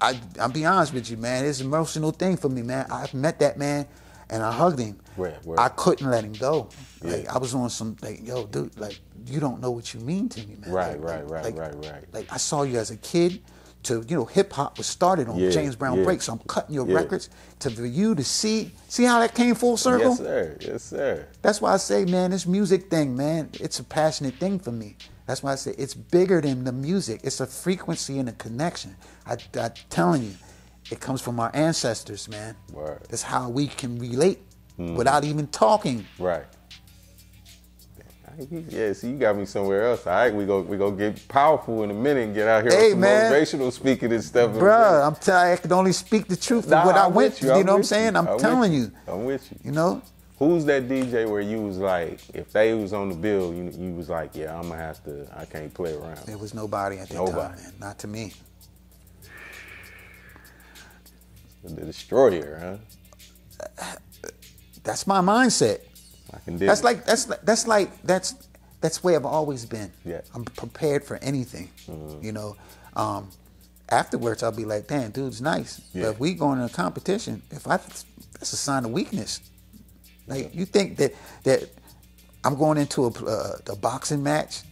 I, I'll be honest with you, man. It's an emotional thing for me, man. I met that man and I hugged him. Right, right. I couldn't let him go. Like Yeah. I was on some like, yo, dude, like you don't know what you mean to me, man. Right, Like, right, right, like- right, right. Like I saw you as a kid to you know hip hop was started on Yeah, James Brown yeah. breaks. So I'm cutting your records to for you to see see how that came full circle. Yes, sir. Yes, sir. That's why I say, man, this music thing, man, it's a passionate thing for me. That's why I say it's bigger than the music. It's a frequency and a connection. I, I'm telling you, it comes from our ancestors, man. Word. That's how we can relate mm-hmm. without even talking. Right. Yeah, see, you got me somewhere else. All right, we go we go get powerful in a minute and get out here Hey, with some man. motivational speaking and stuff. Bruh. I'm telling I can only speak the truth of Nah, what I I'm went with through. You, know what I'm saying? I'm, with telling you. I'm with you. You know? Who's that DJ where you was like, if they was on the bill, you you was like, yeah, I'm gonna have to. I can't play around. There was nobody at that Nobody. time, man. Not to me. The destroyer, huh? That's my mindset. I can dig That's it. like that's that's like that's that's where I've always been. Yeah. I'm prepared for anything. You know. Um, afterwards, I'll be like, "Damn, dude's nice." Yeah. But if we go in a competition, if I that's a sign of weakness. Like you think that that I'm going into a, uh, a boxing match,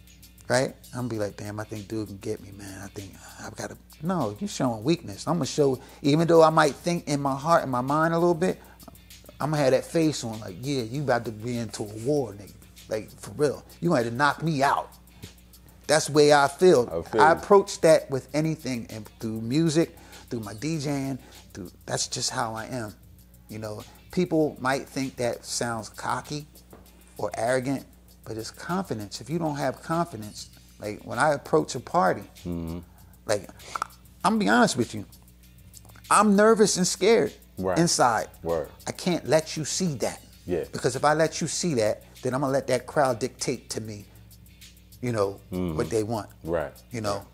right? I'm gonna be like, "Damn, I think dude can get me, man. I think I've got to." No, you showing weakness. I'm gonna show, even though I might think in my heart, in my mind a little bit, I'm gonna have that face on, like, yeah, you about to be into a war, nigga. Like for real, you gonna have to knock me out. That's the way I feel. I feel I approach that with anything, and through music, through my DJing, through that's just how I am. You know, people might think that sounds cocky or arrogant, but it's confidence. If you don't have confidence, like when I approach a party, Mm-hmm. like I'm gonna be honest with you, I'm nervous and scared Right. inside. I can't let you see that. Yeah. Because if I let you see that, then I'm gonna let that crowd dictate to me, you know, what they want. Mm-hmm. Right. You know.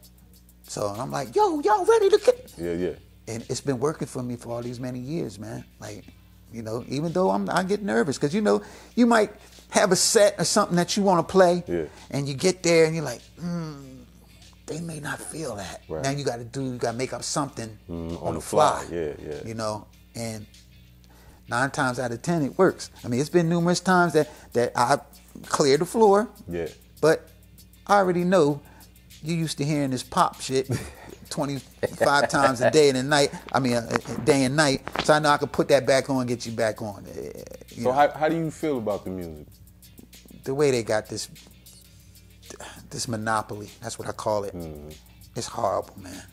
So I'm like, yo, y'all ready to get Yeah, yeah. and it's been working for me for all these many years, man. Like, you know, even though I'm, I get nervous because you know, you might have a set or something that you want to play, Yeah. and you get there and you're like, hmm, they may not feel that. Right. Now you got to do, you got to make up something Mm, on, the fly. Yeah, yeah. You know, and nine times out of ten it works. I mean, it's been numerous times that that I cleared the floor, Yeah. but I already know you used to hearing this pop shit 25 times a day and a night. I mean, a, a day and night. So I know I could put that back on, get you back on. Eh, you So know, how, how do you feel about the music? the way they got this this monopoly, that's what I call it. Mm-hmm. It's horrible, man.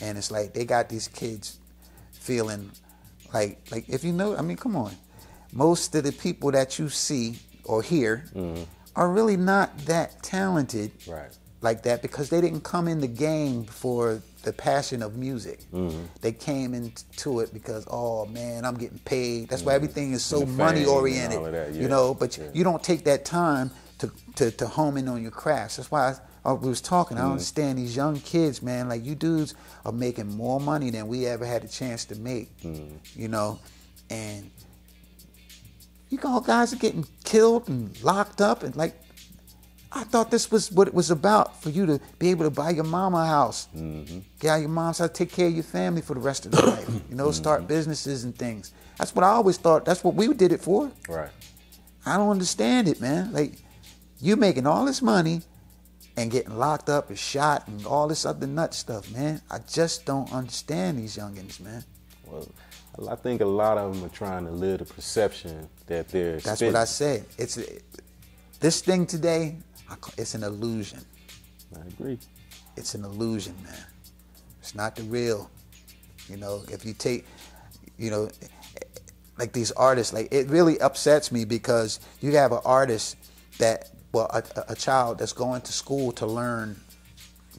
And it's like they got these kids feeling like like if you know, I mean, come on. Most of the people that you see or hear mm-hmm. are really not that talented Right. Like that because they didn't come in the game for the passion of music. They came into it because, oh man, I'm getting paid. That's why everything is so money oriented. all yeah. You know, but Yeah. you don't take that time to, to, to home in on your crafts. That's why I, I was talking. I Mm-hmm. understand these young kids, man. Like you dudes are making more money than we ever had a chance to make. Mm-hmm. You know, and you know, guys are getting killed and locked up and like. I thought this was what it was about for you to be able to buy your mama a house, Mm-hmm. get out your mom's house, take care of your family for the rest of their life. You know, start businesses and things. That's what I always thought. That's what we did it for. Right. I don't understand it, man. Like, you making all this money and getting locked up and shot and all this other nut stuff, man. I just don't understand these youngins, man. Well, I think a lot of them are trying to live the perception that they're. That's spitting. what I said. It's this thing today. It's an illusion. I agree. It's an illusion, man. It's not the real. You know, if you take, you know, like these artists, like it really upsets me because you have an artist that, well, a, a- child that's going to school to learn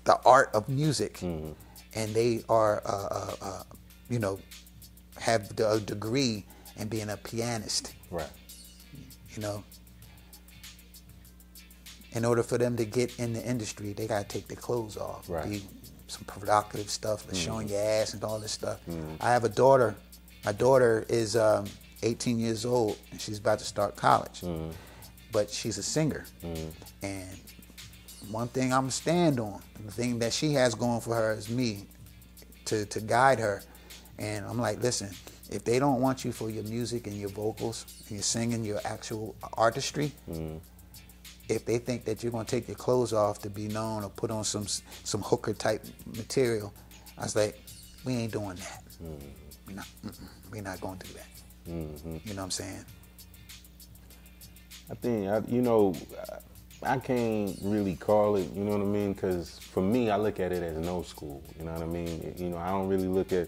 the art of music, and they are, uh, uh, uh, you know, have the- a degree in being a pianist. Right. You know, in order for them to get in the industry, they gotta take their clothes off. Right. Be some provocative stuff, like showing mm. your ass and all this stuff. Mm. I have a daughter. My daughter is um, 18 years old and she's about to start college, mm. but she's a singer. And one thing I'm stand on, the thing that she has going for her is me to to guide her. And I'm like, listen, if they don't want you for your music and your vocals and your singing, your actual artistry, if they think that you're gonna take your clothes off to be known or put on some some hooker type material, I was like, we ain't doing that. Mm-hmm. We're not. We're not gonna do that. Mm-hmm. You know what I'm saying? I think I, you know. I can't really call it, you know what I mean? Because for me, I look at it as no school, you know what I mean? You know, I don't really look at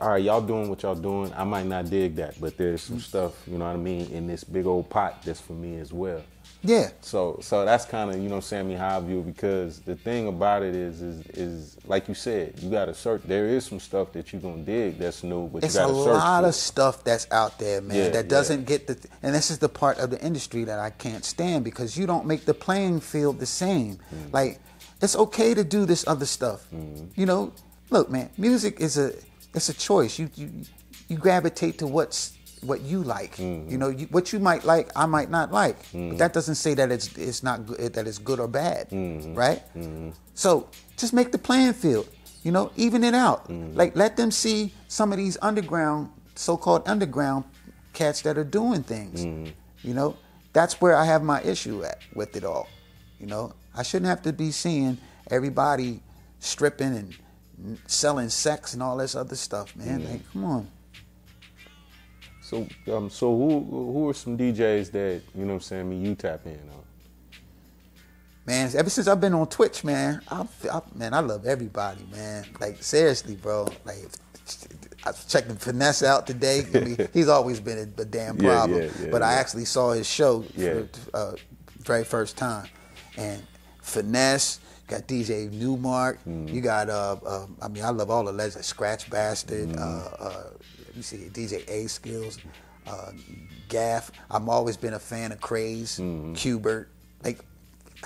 all right, y'all doing what y'all doing. I might not dig that, but there's some stuff, you know what I mean, in this big old pot that's for me as well. Yeah. So so that's kind of you know Sammy how I view because the thing about it is is is like you said you got to search. There is some stuff that you're gonna dig that's new, but it's you got to search. It's a lot of stuff that's out there, man. Yeah, that doesn't yeah. get the and this is the part of the industry that I can't stand because you don't make the playing field the same. Mm-hmm. Like it's okay to do this other stuff. Mm-hmm. You know, look, man, music is a it's a choice. You you you gravitate to what's what you like. Mm-hmm. You know, you, what you might like, I might not like. Mm-hmm. But that doesn't say that it's it's not good, that it's good or bad, mm-hmm. right? Mm-hmm. So just make the playing field. You know, even it out. Mm-hmm. Like let them see some of these underground, so-called underground cats that are doing things. Mm-hmm. You know, that's where I have my issue at with it all. You know, I shouldn't have to be seeing everybody stripping and selling sex and all this other stuff, man. Like, come on. So, um, so who who are some DJs that you know? what I'm saying, mean, you tap in on? Man, ever since I've been on Twitch, man, I, I man, I love everybody, man. Like seriously, bro. Like I was checking finesse out today. I mean, he's always been a, a damn problem, yeah, yeah, yeah, but I actually saw his show for uh, very first time, and finesse got DJ Nu-Mark. Mm. You got uh, uh, I mean, I love all the legends. Scratch Bastid. Mm. Uh, uh you see DJ A Skills, uh, Gaff. I've always been a fan of Craze, mm-hmm. Qbert. Like,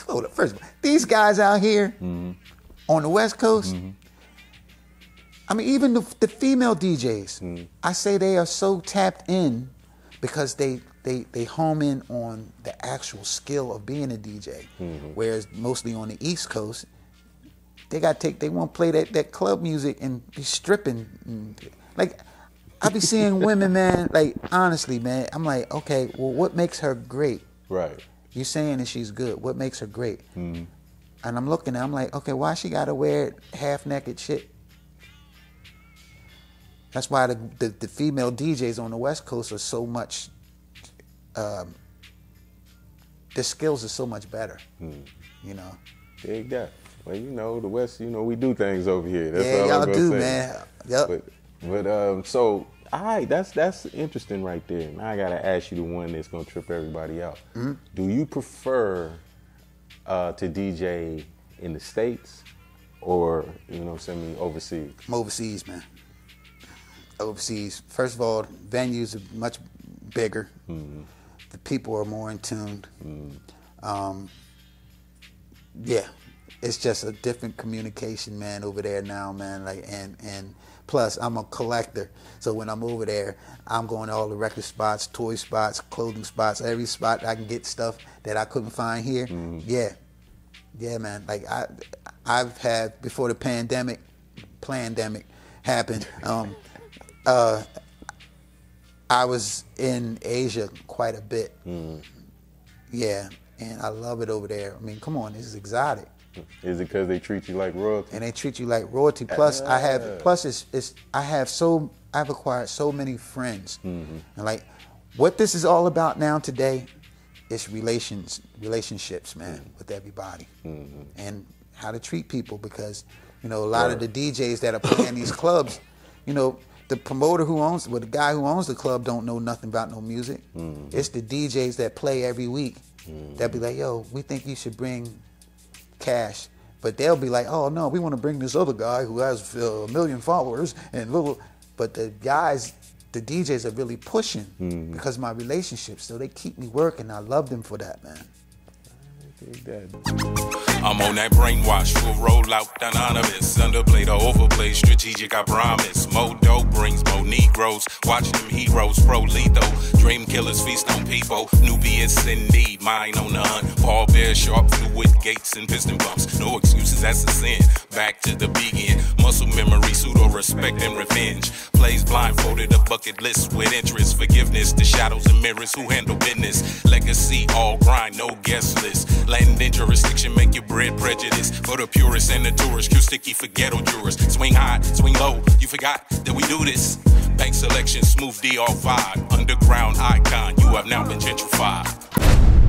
hold up. First of all, these guys out here mm-hmm. on the West Coast. Mm-hmm. I mean, even the, the female DJs, mm-hmm. I say they are so tapped in because they they they home in on the actual skill of being a DJ. Mm-hmm. Whereas mostly on the East Coast, they got take they want to play that, that club music and be stripping. Like I be seeing women, man. Like honestly, man, I'm like, okay, well, what makes her great? Right. You saying that she's good? What makes her great? Mm-hmm. And I'm looking, at, I'm like, okay, why she gotta wear half naked shit? That's why the, the, the female DJs on the West Coast are so much. Um, the skills are so much better. Mm. You know. Dig that. Well, you know, the West, you know, we do things over here. That's yeah, y'all do, say. man. Yep. But, but um, so all right, that's that's interesting right there. Now I gotta ask you the one that's gonna trip everybody out. Mm-hmm. Do you prefer uh, to DJ in the states or you know, send me overseas? I'm overseas, man. Overseas. First of all, venues are much bigger. Mm-hmm. The people are more in tune. Mm-hmm. Um, yeah, it's just a different communication, man, over there now, man. Like and and Plus, I'm a collector. So when I'm over there, I'm going to all the record spots, toy spots, clothing spots, every spot I can get stuff that I couldn't find here. Mm-hmm. Yeah. Yeah, man. Like I I've had before the pandemic pandemic happened, um, uh, I was in Asia quite a bit. Mm-hmm. Yeah, and I love it over there. I mean, come on, this is exotic. Is it because they treat you like royalty? And they treat you like royalty. Plus, I have plus it's, it's I have so I've acquired so many friends, mm-hmm. and like what this is all about now today is relations relationships, man, mm-hmm. with everybody, mm-hmm. and how to treat people because you know a lot right. of the DJs that are playing these clubs, you know. The promoter who owns, well, the guy who owns the club don't know nothing about no music. Mm-hmm. It's the DJs that play every week that be like, "Yo, we think you should bring cash. But they'll be like, oh no, we want to bring this other guy who has uh, a million followers and little. But the guys, the DJs are really pushing mm. because my relationships. So they keep me working. I love them for that, man. I'm on that brainwash, full rollout, anonymous, underplay the overplay, strategic, I promise. Mo dope brings more Negroes, watch them heroes, pro lethal. Dream killers feast on people. Nubius in need, mine on the hunt. Paul Bear, sharp fluid gates and piston bumps. No excuses, that's a sin. Back to the begin. Muscle memory, pseudo respect and revenge. Plays blindfolded, a bucket list with interest. Forgiveness, the shadows and mirrors who handle business. Legacy, all grind, no guest list. Land in jurisdiction, make your bread prejudice. For the purists and the tourists, Q sticky for ghetto jurors. Swing high, swing low, you forgot that we do this. Bank selection, smooth DR vibe. Underground icon, you have now been gentrified.